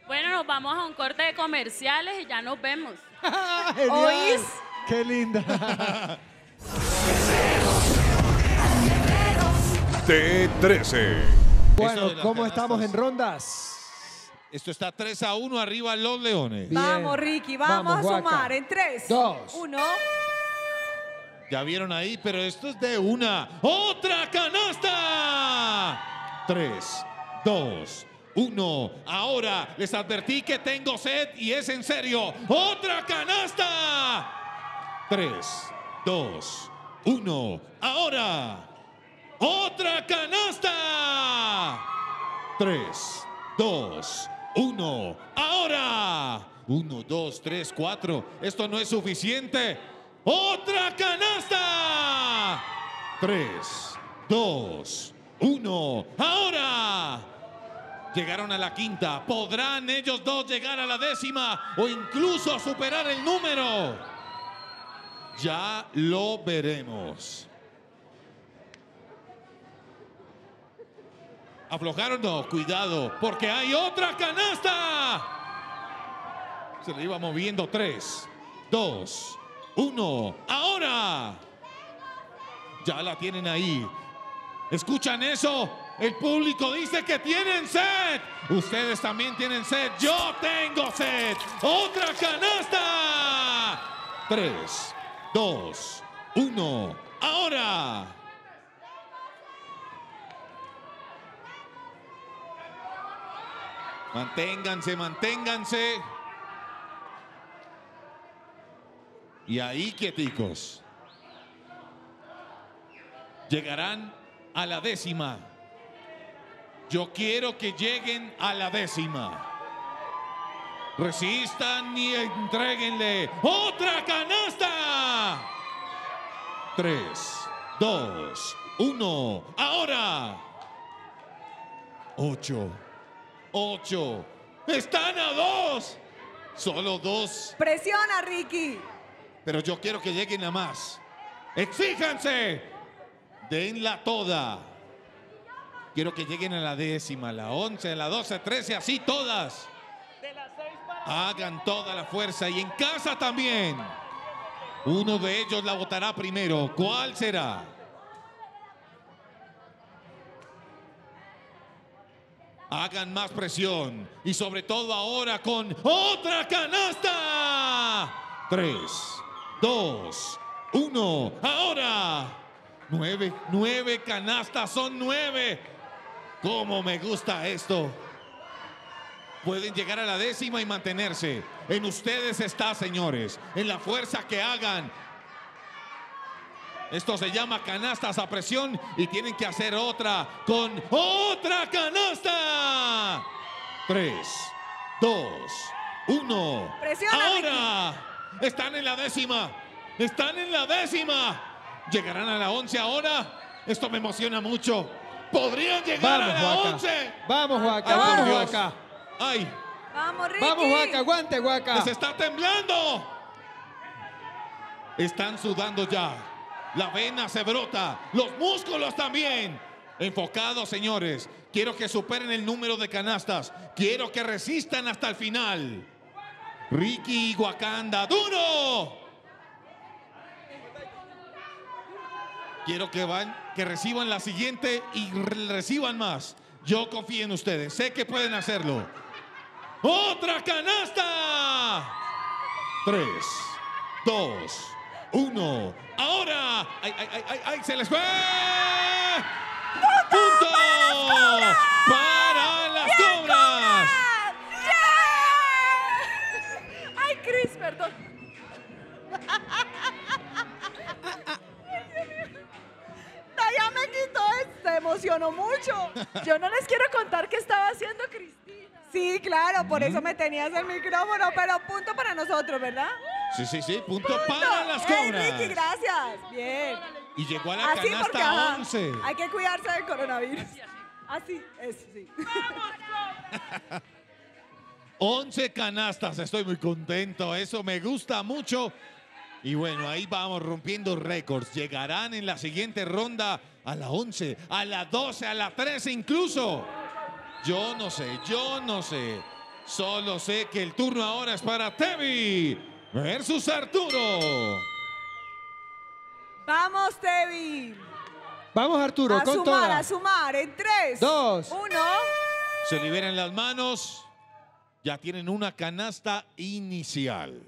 Bueno, nos vamos a un corte de comerciales y ya nos vemos. Genial. ¿Oís? ¡Qué linda! T13. Bueno, ¿cómo estamos en rondas? Esto está 3 a 1 arriba los Leones. Bien. Vamos, Ricky, vamos, Vamos, a Guaca. sumar en tres, Dos. uno. Ya vieron ahí, pero esto es de una. ¡Otra canasta! Tres, dos, uno. Ahora les advertí que tengo sed y es en serio. ¡Otra canasta! Tres, dos, uno. Ahora. ¡Otra canasta! Tres, dos, uno. ¡Ahora! Uno, dos, tres, cuatro. Esto no es suficiente. ¡Otra canasta! Tres, dos, uno. ¡Ahora! Llegaron a la quinta. ¿Podrán ellos dos llegar a la décima o incluso superar el número? Ya lo veremos. ¿Aflojaron? No, cuidado, porque hay otra canasta. Se le iba moviendo. Tres, dos, uno. ¡Ahora! Ya la tienen ahí. ¿Escuchan eso? El público dice que tienen sed. Ustedes también tienen sed. Yo tengo sed. ¡Otra canasta! Tres, dos, uno. ¡Ahora! Manténganse, manténganse. Y ahí, quieticos. Llegarán a la décima. Yo quiero que lleguen a la décima. Resistan y entreguenle otra canasta. Tres, dos, uno. Ahora. Ocho, ocho. Están a dos. Solo dos. Presiona, Ricky. Pero yo quiero que lleguen a más. Exíjanse. Denla toda. Quiero que lleguen a la décima, a la once, a la doce, trece, así todas. Hagan toda la fuerza y en casa también. Uno de ellos la votará primero. ¿Cuál será? Hagan más presión y sobre todo ahora con otra canasta. Tres, dos, uno. Ahora. Nueve, nueve canastas, son nueve. ¿Cómo me gusta esto? Pueden llegar a la décima y mantenerse. En ustedes está, señores. En la fuerza que hagan. Esto se llama canastas a presión y tienen que hacer otra con otra canasta. Tres, dos, uno. Presiona, Ahora están en la décima. Están en la décima. Llegarán a la once ahora. Esto me emociona mucho. Podrían llegar Vamos, a la Huaca. once. Vamos, Huaca. Ay, Vamos. Huaca. Ay, Vamos, Ricky. Vamos, Huaca. Aguante, Huaca. se está temblando. Están sudando ya. La vena se brota. Los músculos también. Enfocados, señores. Quiero que superen el número de canastas. Quiero que resistan hasta el final. Ricky Wakanda, duro. Quiero que van, que reciban la siguiente y re- reciban más. Yo confío en ustedes. Sé que pueden hacerlo. ¡Otra canasta! Tres, dos, uno. ¡Ahora! ¡Ay, ay, ay, ay! ay, ¡Se les fue! ¡Punto! ¡Para las cobras! Ay, Cris, perdón. Ya me quitó, se emocionó mucho. Yo no les quiero contar qué estaba haciendo Cristina. Sí, claro, por eso me tenías el micrófono, pero punto para nosotros, ¿verdad? Sí, sí, sí. Punto para las cobras. Ricky, gracias. Bien. Y llegó a la Así porque canasta ajá, 11. hay que cuidarse del coronavirus. Así, es, sí. 11 canastas, estoy muy contento, eso me gusta mucho. Y bueno, ahí vamos rompiendo récords. Llegarán en la siguiente ronda a la 11, a la 12, a la 13 incluso. Yo no sé, yo no sé. Solo sé que el turno ahora es para Tevi versus Arturo. Vamos, Tevi. Vamos, Arturo, a con sumar, toda. a sumar. En tres, Dos. uno. Se liberan las manos. Ya tienen una canasta inicial.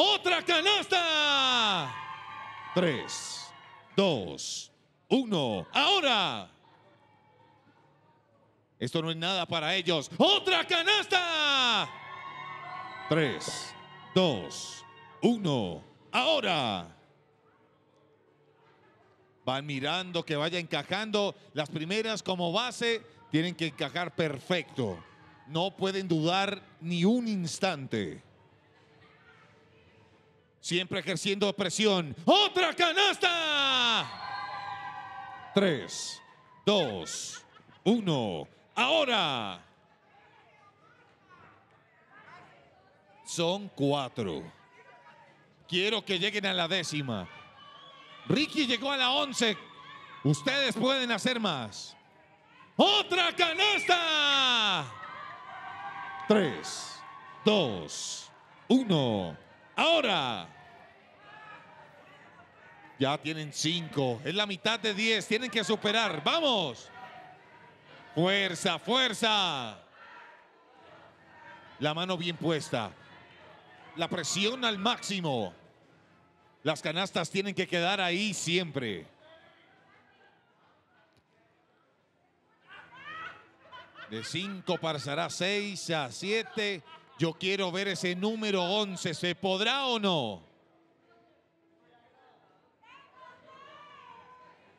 ¡Otra canasta! Tres, dos, uno. ¡Ahora! Esto no es nada para ellos. ¡Otra canasta! Tres, dos, uno. ¡Ahora! Van mirando que vaya encajando. Las primeras como base tienen que encajar perfecto. No pueden dudar ni un instante. Siempre ejerciendo presión. ¡Otra canasta! Tres, dos, uno. ¡Ahora! Son cuatro. Quiero que lleguen a la décima. Ricky llegó a la 11. Ustedes pueden hacer más. ¡Otra canasta! Tres, dos, uno. Ahora. Ya tienen cinco. Es la mitad de diez. Tienen que superar. ¡Vamos! Fuerza, fuerza. La mano bien puesta. La presión al máximo. Las canastas tienen que quedar ahí siempre. De 5 pasará 6 a 7. Yo quiero ver ese número 11. ¿Se podrá o no?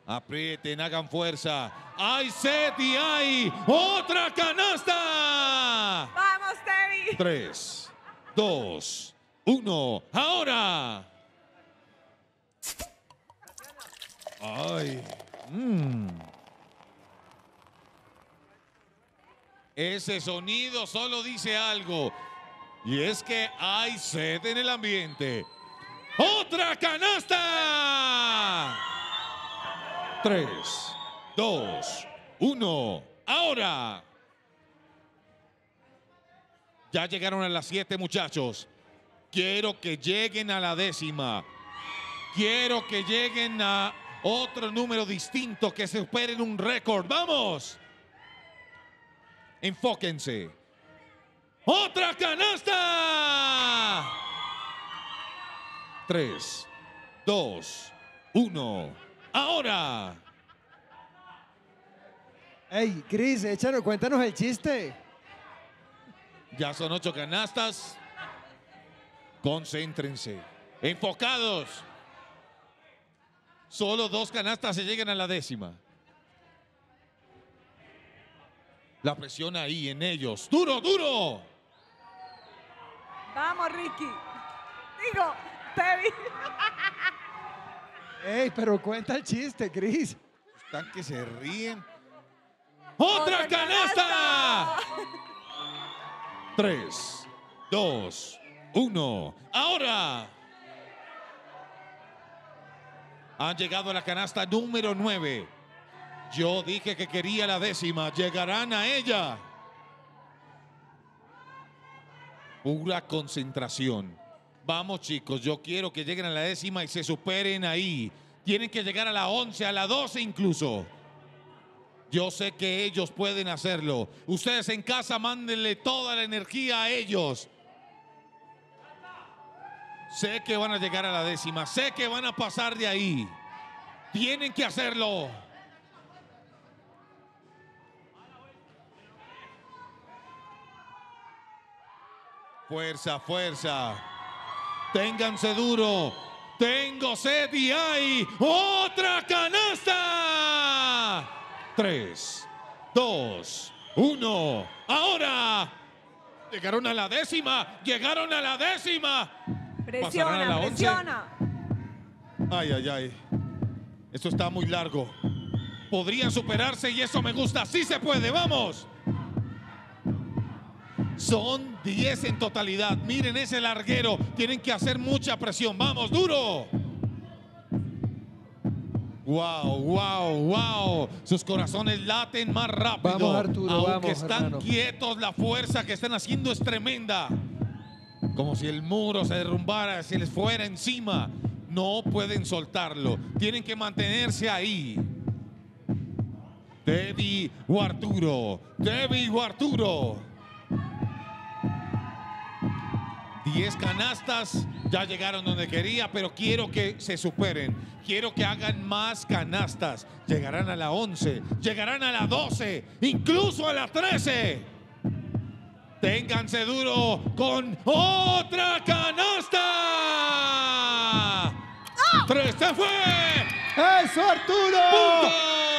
Aprieten, hagan fuerza. ¡Hay set y hay otra canasta! Vamos, Tevi. 3, 2, 1. ¡Ahora! ¡Ay! mm. Ese sonido solo dice algo. Y es que hay sed en el ambiente. ¡Otra canasta! Tres, dos, uno. Ahora. Ya llegaron a las siete, muchachos. Quiero que lleguen a la décima. Quiero que lleguen a otro número distinto, que se superen un récord. ¡Vamos! Enfóquense. ¡Otra canasta! Tres, dos, uno. ¡Ahora! Ey, Cris, échanos, cuéntanos el chiste. Ya son ocho canastas. Concéntrense. Enfocados. Solo dos canastas se llegan a la décima. La presión ahí en ellos. ¡Duro, duro! Vamos, Ricky. Digo, Tevi. Ey, pero cuenta el chiste, Cris. Están que se ríen. ¡Otra canasta! Tres, dos, uno. ¡Ahora! Han llegado a la canasta número nueve. Yo dije que quería la décima. Llegarán a ella. Pura concentración. Vamos chicos, yo quiero que lleguen a la décima y se superen ahí. Tienen que llegar a la once, a la doce incluso. Yo sé que ellos pueden hacerlo. Ustedes en casa mándenle toda la energía a ellos. Sé que van a llegar a la décima. Sé que van a pasar de ahí. Tienen que hacerlo. Fuerza, fuerza. Ténganse duro. Tengo sed y hay otra canasta. Tres, dos, uno. Ahora. Llegaron a la décima. Llegaron a la décima. La Presiona, once. presiona. Ay, ay, ay. Esto está muy largo. Podrían superarse y eso me gusta. Sí se puede, vamos. Son 10 en totalidad. Miren ese larguero. Tienen que hacer mucha presión. Vamos, duro. Wow, wow, wow. Sus corazones laten más rápido. Vamos, Arturo, Aunque vamos, están hermano. quietos, la fuerza que están haciendo es tremenda. Como si el muro se derrumbara, se les fuera encima. No pueden soltarlo. Tienen que mantenerse ahí. Debbie o Arturo. Debbie o 10 canastas ya llegaron donde quería, pero quiero que se superen. Quiero que hagan más canastas. Llegarán a la 11, llegarán a la 12, incluso a la 13. Ténganse duro con otra canasta. ¡Tres se fue! ¡Eso, Arturo!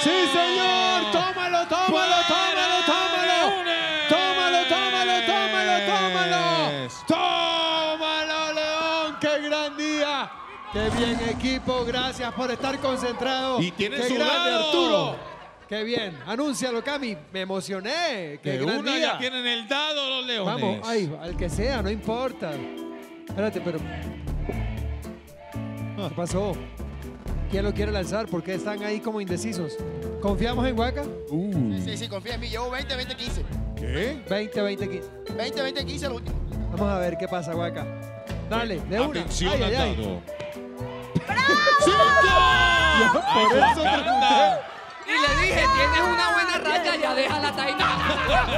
¡Sí, señor! ¡Tómalo, tómalo, tómalo, tómalo! ¡Tómalo, ¡Qué bien, equipo! Gracias por estar concentrado. Y tiene ¡Qué su grande. Arturo! ¡Qué bien! Anúncialo, Cami. Me emocioné. ¡Qué De gran una día! ya tienen el dado los leones. Vamos, ay, al que sea, no importa. Espérate, pero. ¿Qué pasó? ¿Quién lo quiere lanzar? ¿Por qué están ahí como indecisos? ¿Confiamos en Huaca? Sí, sí, confía en mí. Llevo 20, 20, 15. ¿Qué? 20, 20, 15. 20, 20, 15 lo último. Vamos a ver qué pasa, Huaca. Dale, de una. Atención ay, ay. Yo por eso pregunté. Y le dije, tienes una buena raya, ya déjala taina.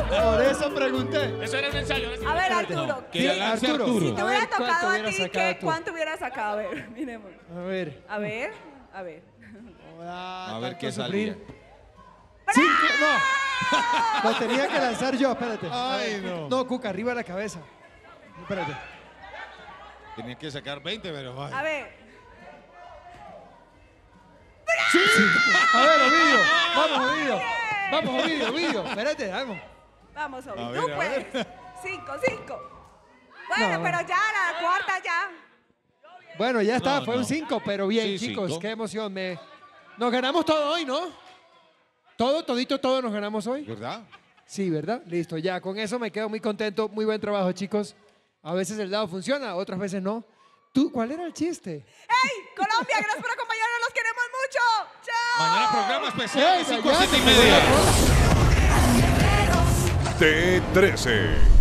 Por eso pregunté. Eso era un ensayo. A ver, Arturo. Que la lance Arturo. Arturo. Si te hubiera ver, ¿cuánto tocado a ti, ¿qué? ¿cuánto hubieras sacado? A ver, miremos. A ver. A ver, a ver. A ver qué salía. Cinco, no. Lo tenía que lanzar yo, espérate. Ay, no. No, Cuca, arriba de la cabeza. Espérate. Tenía que sacar 20, pero ay. A ver. Sí, sí. A ver, Ovidio. Vamos, Ovidio. Vamos, Ovidio, Ovidio. Espérate, vamos. Vamos, Ovidio. Ver, Tú puedes. Cinco, cinco. Bueno, No. pero ya la cuarta ya. Bueno, ya está, No, fue un no. 5, pero bien, Sí, chicos, cinco. qué emoción. Me... Nos ganamos todo hoy, ¿no? Todo, todito, todo nos ganamos hoy. ¿Verdad? Sí, ¿verdad? Listo, ya, con eso me quedo muy contento. Muy buen trabajo, chicos. A veces el dado funciona, otras veces no. ¿Tú, cuál era el chiste? ¡Ey, Colombia! Gracias por acompañarnos mucho. Chao. Mañana programa especial, 5 7 y media. T13.